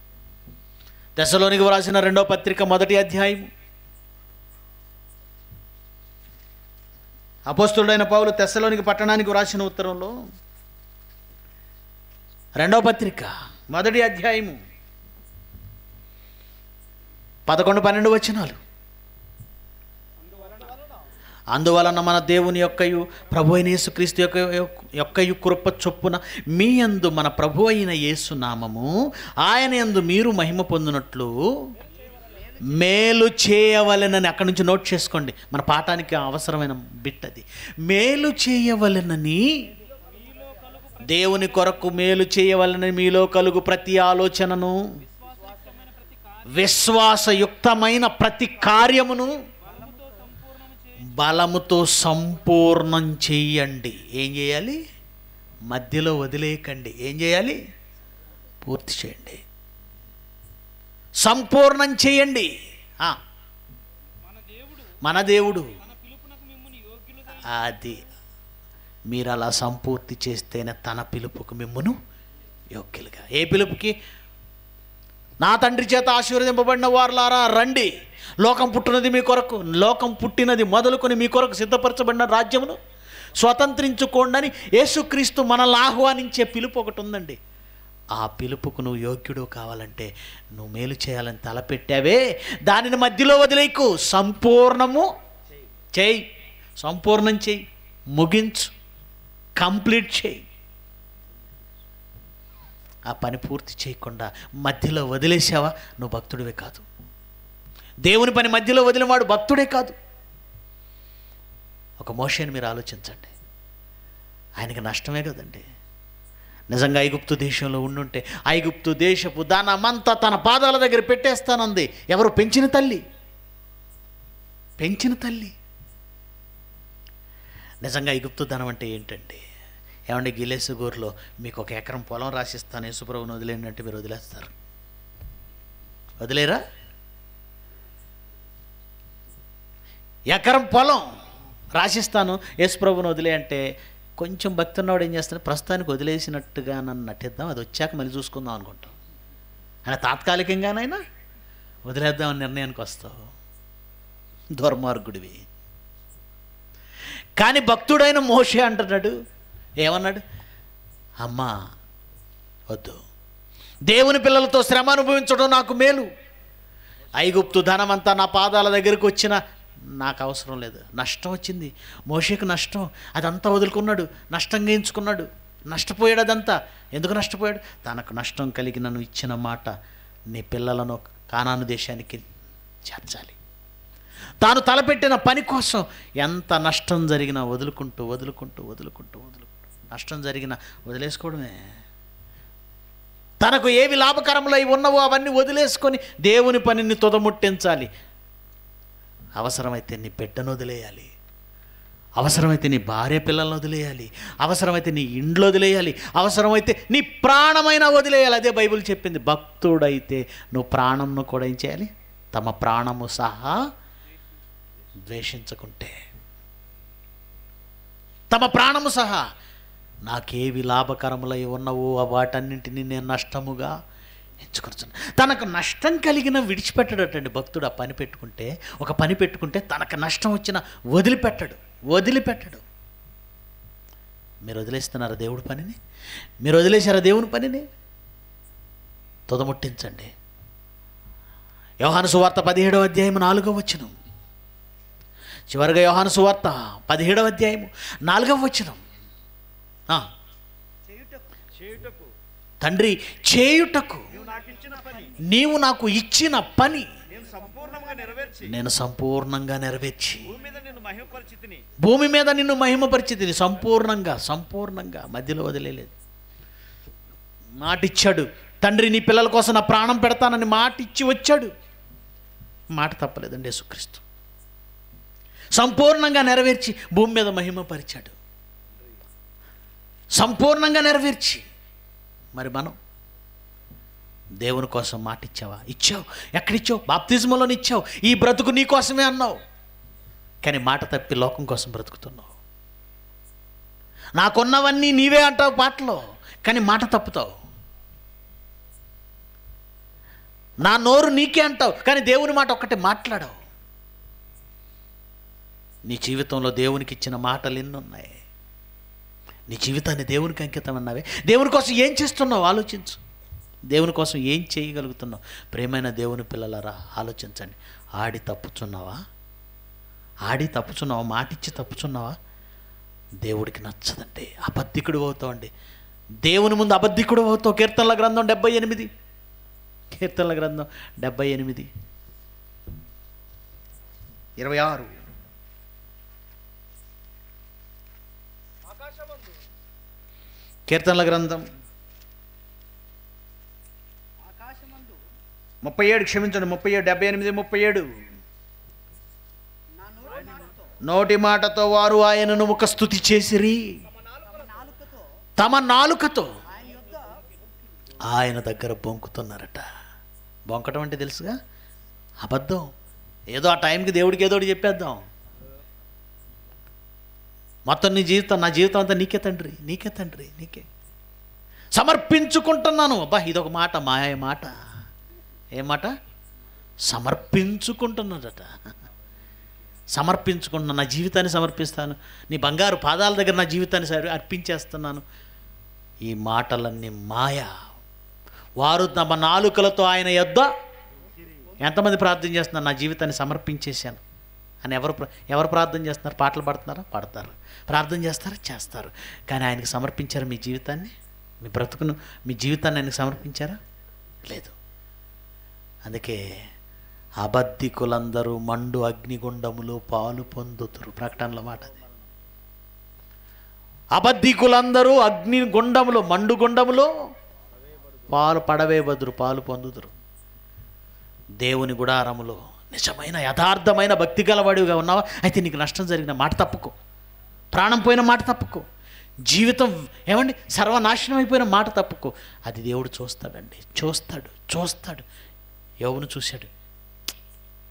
Speaker 1: దశలోనికి వ్రాసిన రెండో పత్రిక మొదటి అధ్యాయం. అపోస్తుడైన పౌలు తెస్సలోనికి పట్టణానికి వ్రాసిన ఉత్తరంలో రెండో పత్రిక. మొదటి అధ్యాయము. పదకొండు పన్నెండు వచనాలు. అందువలన మన దేవుని యొక్కయు ప్రభు అయిన యేసుక్రీస్తు యొక్క యొక్కయు కృప చొప్పున మీ యందు మన ప్రభు అయిన యేసు నామము ఆయన యందు మీరు మహిమ పొందినట్లు మేలు చేయవలెనని అక్కడి నుంచి నోట్ చేసుకోండి. మన పాఠానికి అవసరమైన బిట్ అది. మేలు చేయవలెనని దేవుని కొరకు మేలు చేయవలనని మీలో కలుగు ప్రతి ఆలోచనను విశ్వాసయుక్తమైన ప్రతి కార్యమును బలముతో సంపూర్ణం చెయ్యండి ఏం చేయాలి? మధ్యలో వదిలేయకండి. ఏం చేయాలి? పూర్తి చేయండి. సంపూర్ణం చేయండి.
Speaker 2: మన దేవుడు.
Speaker 1: అది. మీరు అలా సంపూర్తి చేస్తేనే తన పిలుపుకు మిమ్మును యోగ్యులుగా. ఏ పిలుపుకి? నా తండ్రి చేత ఆశీర్వదింపబడిన వారులారా రండి. లోకం పుట్టినది మీ కొరకు లోకం పుట్టినది మొదలుకొని మీ కొరకు సిద్ధపరచబడిన రాజ్యమును స్వతంత్రించుకోండి యేసుక్రీస్తు మనల్ని ఆహ్వానించే పిలుపు ఒకటి ఉందండి. ఆ పిలుపుకు నువ్వు యోగ్యుడు కావాలంటే నువ్వు మేలు చేయాలని తలపెట్టావే. దానిని మధ్యలో వదిలేకు సంపూర్ణము చేయి సంపూర్ణం చేయి ముగించు. కంప్లీట్ చేయి. ఆ పని పూర్తి చేయకుండా మధ్యలో వదిలేసావా? నువ్వు భక్తుడివే కాదు. దేవుని పని మధ్యలో వదిలినవాడు భక్తుడే కాదు. ఒక మోషని మీరు ఆలోచించండి. ఆయనకి నష్టమే కదండి. నిజంగా ఐగుప్తు దేశంలో ఉండుంటే ఐగుప్తు దేశపు దానమంతా తన పాదాల దగ్గర పెట్టేస్తానంది. ఎవరు? పెంచిన తల్లి. పెంచిన తల్లి. నిజంగా ఐగుప్తు ధనం అంటే ఏంటండి ఏమంటే గిలేసుగూరులో మీకు ఒక ఎకరం పొలం రాసిస్తాను యేసుప్రభుని వదిలేనంటే మీరు వదిలేస్తారు. వదిలేరా? ఎకరం పొలం రాసిస్తాను యేసుప్రభుని వదిలే అంటే కొంచెం భక్తి ఉన్నవాడు ఏం చేస్తాను ప్రస్తుతానికి వదిలేసినట్టుగా నన్ను నటిద్దాం అది వచ్చాక మళ్ళీ చూసుకుందాం అనుకుంటాం. అలా తాత్కాలికంగానైనా వదిలేద్దామని నిర్ణయానికి వస్తావు. దుర్మార్గుడివి. కానీ భక్తుడైన మోషే అంటున్నాడు ఏమన్నాడు? అమ్మా వద్దు. దేవుని పిల్లలతో శ్రమ అనుభవించడం నాకు మేలు. ఐగుప్తు ధనమంతా నా పాదాల దగ్గరికి వచ్చిన నాకు అవసరం లేదు. నష్టం వచ్చింది. మోషకు నష్టం. అదంతా వదులుకున్నాడు. నష్టంగా ఎంచుకున్నాడు నష్టపోయాడు అదంతా. ఎందుకు నష్టపోయాడు? తనకు నష్టం కలిగి నన్ను ఇచ్చిన మాట నీ పిల్లలను కానాను దేశానికి చేర్చాలి. తాను తలపెట్టిన పని కోసం ఎంత నష్టం జరిగినా వదులుకుంటూ వదులుకుంటూ వదులుకుంటూ వదులుకుంటూ నష్టం జరిగిన వదిలేసుకోవడమే. తనకు ఏవి లాభకరములు ఉన్నవో అవన్నీ వదిలేసుకొని దేవుని పనిని తుదముట్టించాలి. అవసరమైతే నీ బిడ్డను వదిలేయాలి. అవసరమైతే నీ భార్య పిల్లలను వదిలేయాలి. అవసరమైతే నీ ఇండ్లు వదిలేయాలి. అవసరమైతే నీ ప్రాణమైన వదిలేయాలి. అదే బైబిల్ చెప్పింది. భక్తుడైతే నువ్వు ప్రాణంను కూడా ఏం చేయాలి? తమ ప్రాణము సహా ద్వేషించకుంటే. తమ ప్రాణము సహా నాకేవి లాభకరములై ఉన్నవో వాటన్నింటినీ నేను నష్టముగా ఎంచుకొచ్చాను తనకు నష్టం కలిగిన విడిచిపెట్టడటండి భక్తుడు. ఆ పని పెట్టుకుంటే ఒక పని పెట్టుకుంటే తనకు నష్టం వచ్చిన వదిలిపెట్టడు. వదిలిపెట్టడు. మీరు వదిలేస్తున్నారా దేవుడి పనిని? మీరు వదిలేశారా దేవుని పనిని? తుదముట్టించండి. యోహాను సువార్త పదిహేడవ అధ్యాయం నాలుగవ వచనం. చివరిగా యోహాను సువార్త పదిహేడవ అధ్యాయము నాలుగవ వచనం. తండ్రి చేయుటకు. నీవు నాకు ఇచ్చిన పని.
Speaker 3: నేను సంపూర్ణంగా నెరవేర్చి.
Speaker 1: నేను సంపూర్ణంగా నెరవేర్చి.
Speaker 3: భూమి మీద నిన్ను మహిమపరిచితిని.
Speaker 1: భూమి మీద నిన్ను మహిమపరిచితిని. సంపూర్ణంగా సంపూర్ణంగా. మధ్యలో వదిలేదు మాటిచ్చాడు. తండ్రి నీ పిల్లల కోసం నా ప్రాణం పెడతానని మాటిచ్చి వచ్చాడు. మాట తప్పలేదండి యేసుక్రీస్తు. సంపూర్ణంగా నెరవేర్చి భూమి మీద మహిమపరిచాడు. సంపూర్ణంగా నెరవేర్చి. మరి మనం దేవుని కోసం మాట ఇచ్చావా? ఇచ్చావు. ఎక్కడిచ్చావు? బాప్తిజంలోని ఇచ్చావు. ఈ బ్రతుకు నీ కోసమే అన్నావు. కానీ మాట తప్పి లోకం కోసం బ్రతుకుతున్నావు. నాకున్నవన్నీ నీవే అంటావు పాటలో కానీ మాట తప్పుతావు. నా నోరు నీకే అంటావు కానీ దేవుని మాట ఒక్కటి మాట్లాడవు. నీ జీవితంలో దేవునికి ఇచ్చిన మాటలు ఎన్నున్నాయి? నీ జీవితాన్ని దేవునికి అంకితం అన్నావే దేవుని కోసం ఏం చేస్తున్నావు? ఆలోచించు. దేవుని కోసం ఏం చేయగలుగుతున్నావు? ప్రేమైన దేవుని పిల్లలరా ఆలోచించండి. ఆడి తప్పుచున్నావా? ఆడి తప్పుచున్నావా? మాటిచ్చి తప్పుచున్నావా? దేవుడికి నచ్చదండి అబద్ధికుడు అవుతావు అండి. దేవుని ముందు అబద్ధికుడు అవుతావు. కీర్తనల గ్రంథం డెబ్బై ఎనిమిది. కీర్తనల గ్రంథం డెబ్బై ఎనిమిది. ఇరవై ఆరు. కీర్తనల గ్రంథం. ముప్పై ఏడు క్షమించండి ముప్పై ఏడు డెబ్బై ఎనిమిది ముప్పై ఏడు. నోటి మాటతో వారు ఆయనను ఒక స్థుతి చేసిరి. తమ నాలుకతో
Speaker 3: ఆయన
Speaker 1: దగ్గర బొంకుతున్నారట. బొంకటం అంటే తెలుసుగా? అబద్ధం. ఏదో ఆ టైంకి దేవుడికి ఏదో ఒకటి చెప్పేద్దాం. మొత్తం నీ జీవితం నా జీవితం అంతా నీకే తండ్రి నీకే తండ్రి నీకే. సమర్పించుకుంటున్నాను. అబ్బా ఇదొక మాట మాయ మాట. ఏ మాట? సమర్పించుకుంటున్నాడట సమర్పించుకుంటున్నాను నా జీవితాన్ని సమర్పిస్తాను. నీ బంగారు పాదాల దగ్గర నా జీవితాన్ని అర్పించేస్తున్నాను. ఈ మాటలన్నీ మాయ. వారు తమ నాలుకలతో ఆయన యొద్ద ఎంతమంది ప్రార్థన చేస్తున్నారు? నా జీవితాన్ని సమర్పించేశాను. అని ఎవరు ఎవరు ప్రార్థన చేస్తున్నారు? పాటలు పాడుతున్నారా? పాడతారు. ప్రార్థన చేస్తారా చేస్తారు. కానీ ఆయనకు సమర్పించారు మీ జీవితాన్ని? మీ బ్రతుకును మీ జీవితాన్ని ఆయనకు సమర్పించారా? లేదు. అందుకే అబద్ధికులందరూ మండు అగ్నిగుండములో పాలు పొందుతురు. ప్రకటనల మాట అది. అబద్ధికులందరూ అగ్ని గుండములో మండు గుండములో పాలు పడవే పాలు పొందుతురు. దేవుని గుడారములో నిజమైన యథార్థమైన భక్తి గలవాడిగా ఉన్నావా? అయితే నీకు నష్టం జరిగిన మాట తప్పుకో. ప్రాణం పోయిన మాట తప్పుకో. జీవితం ఏమండి? సర్వనాశనం అయిపోయిన మాట తప్పుకో. అది దేవుడు చూస్తాడండి. చూస్తాడు చూస్తాడు. యోగును చూశాడు.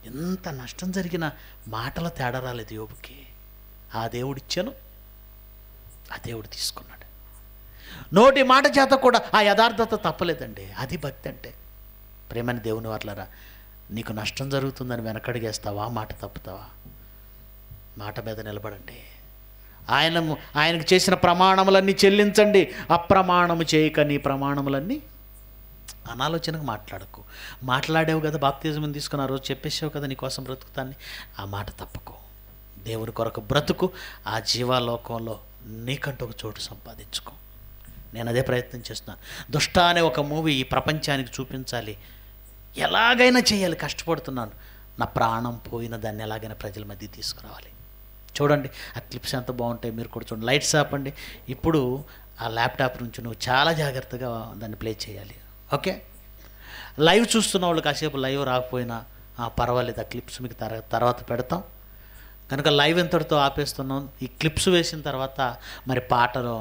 Speaker 1: ఎంత నష్టం జరిగిన మాటల తేడా రాలేదు యోగుకి ఆ దేవుడు ఇచ్చాను. ఆ దేవుడు తీసుకున్నాడు. నోటి మాట చేత కూడా ఆ యథార్థత తప్పలేదండి. అది భక్తి అంటే. ప్రేమని దేవుని వర్లరా నీకు నష్టం జరుగుతుందని వెనకడిగేస్తావా? మాట తప్పుతావా? మాట మీద నిలబడండి. ఆయన ఆయనకు చేసిన ప్రమాణములన్నీ చెల్లించండి. అప్రమాణము చేయక నీ ప్రమాణములన్నీ అనాలోచనకు మాట్లాడకు. మాట్లాడావు కదా బాప్తిజం తీసుకుని ఆ రోజు చెప్పేసావు కదా నీకోసం బ్రతుకుతాన్ని. ఆ మాట తప్పుకో. దేవుని కొరకు బ్రతుకు. ఆ జీవాలోకంలో నీకంటూ ఒక చోటు సంపాదించుకో. నేను అదే ప్రయత్నం చేస్తున్నాను. దుష్ట అనే ఒక మూవీ ఈ ప్రపంచానికి చూపించాలి. ఎలాగైనా చేయాలి. కష్టపడుతున్నాను. నా ప్రాణం పోయిన దాన్ని ఎలాగైనా ప్రజల మధ్య తీసుకురావాలి. చూడండి ఆ క్లిప్స్ ఎంత బాగుంటాయి మీరు కూడా చూడండి. లైట్స్ ఆపండి. ఇప్పుడు ఆ ల్యాప్టాప్ నుంచి నువ్వు చాలా జాగ్రత్తగా దాన్ని ప్లే చేయాలి. ఓకే? లైవ్ చూస్తున్న వాళ్ళు కాసేపు లైవ్ రాకపోయినా పర్వాలేదు ఆ క్లిప్స్ మీకు తర తర్వాత పెడతాం. కనుక లైవ్ ఎంతటితో ఆపేస్తున్నాం ఈ క్లిప్స్ వేసిన తర్వాత మరి పాటలు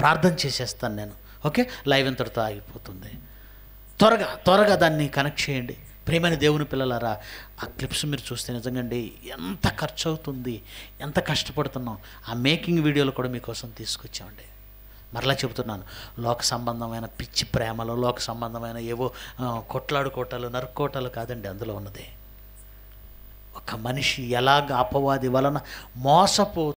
Speaker 1: ప్రార్థన చేసేస్తాను నేను. ఓకే? లైవ్ ఎంతటితో ఆగిపోతుంది? త్వరగా త్వరగా దాన్ని కనెక్ట్ చేయండి. ప్రేమైన దేవుని పిల్లలారా ఆ క్లిప్స్ మీరు చూస్తే నిజంగా ఎంత ఖర్చు అవుతుంది ఎంత కష్టపడుతున్నాం. ఆ మేకింగ్ వీడియోలు కూడా మీకోసం తీసుకొచ్చామండి. మరలా చెబుతున్నాను లోక సంబంధమైన పిచ్చి ప్రేమలు లోక సంబంధమైన ఏవో ఆ, కొట్లాడుకోటాలు నరుక్కోటాలు కాదండి అందులో ఉన్నది. ఒక మనిషి ఎలాగ అపవాది వలన మోసపో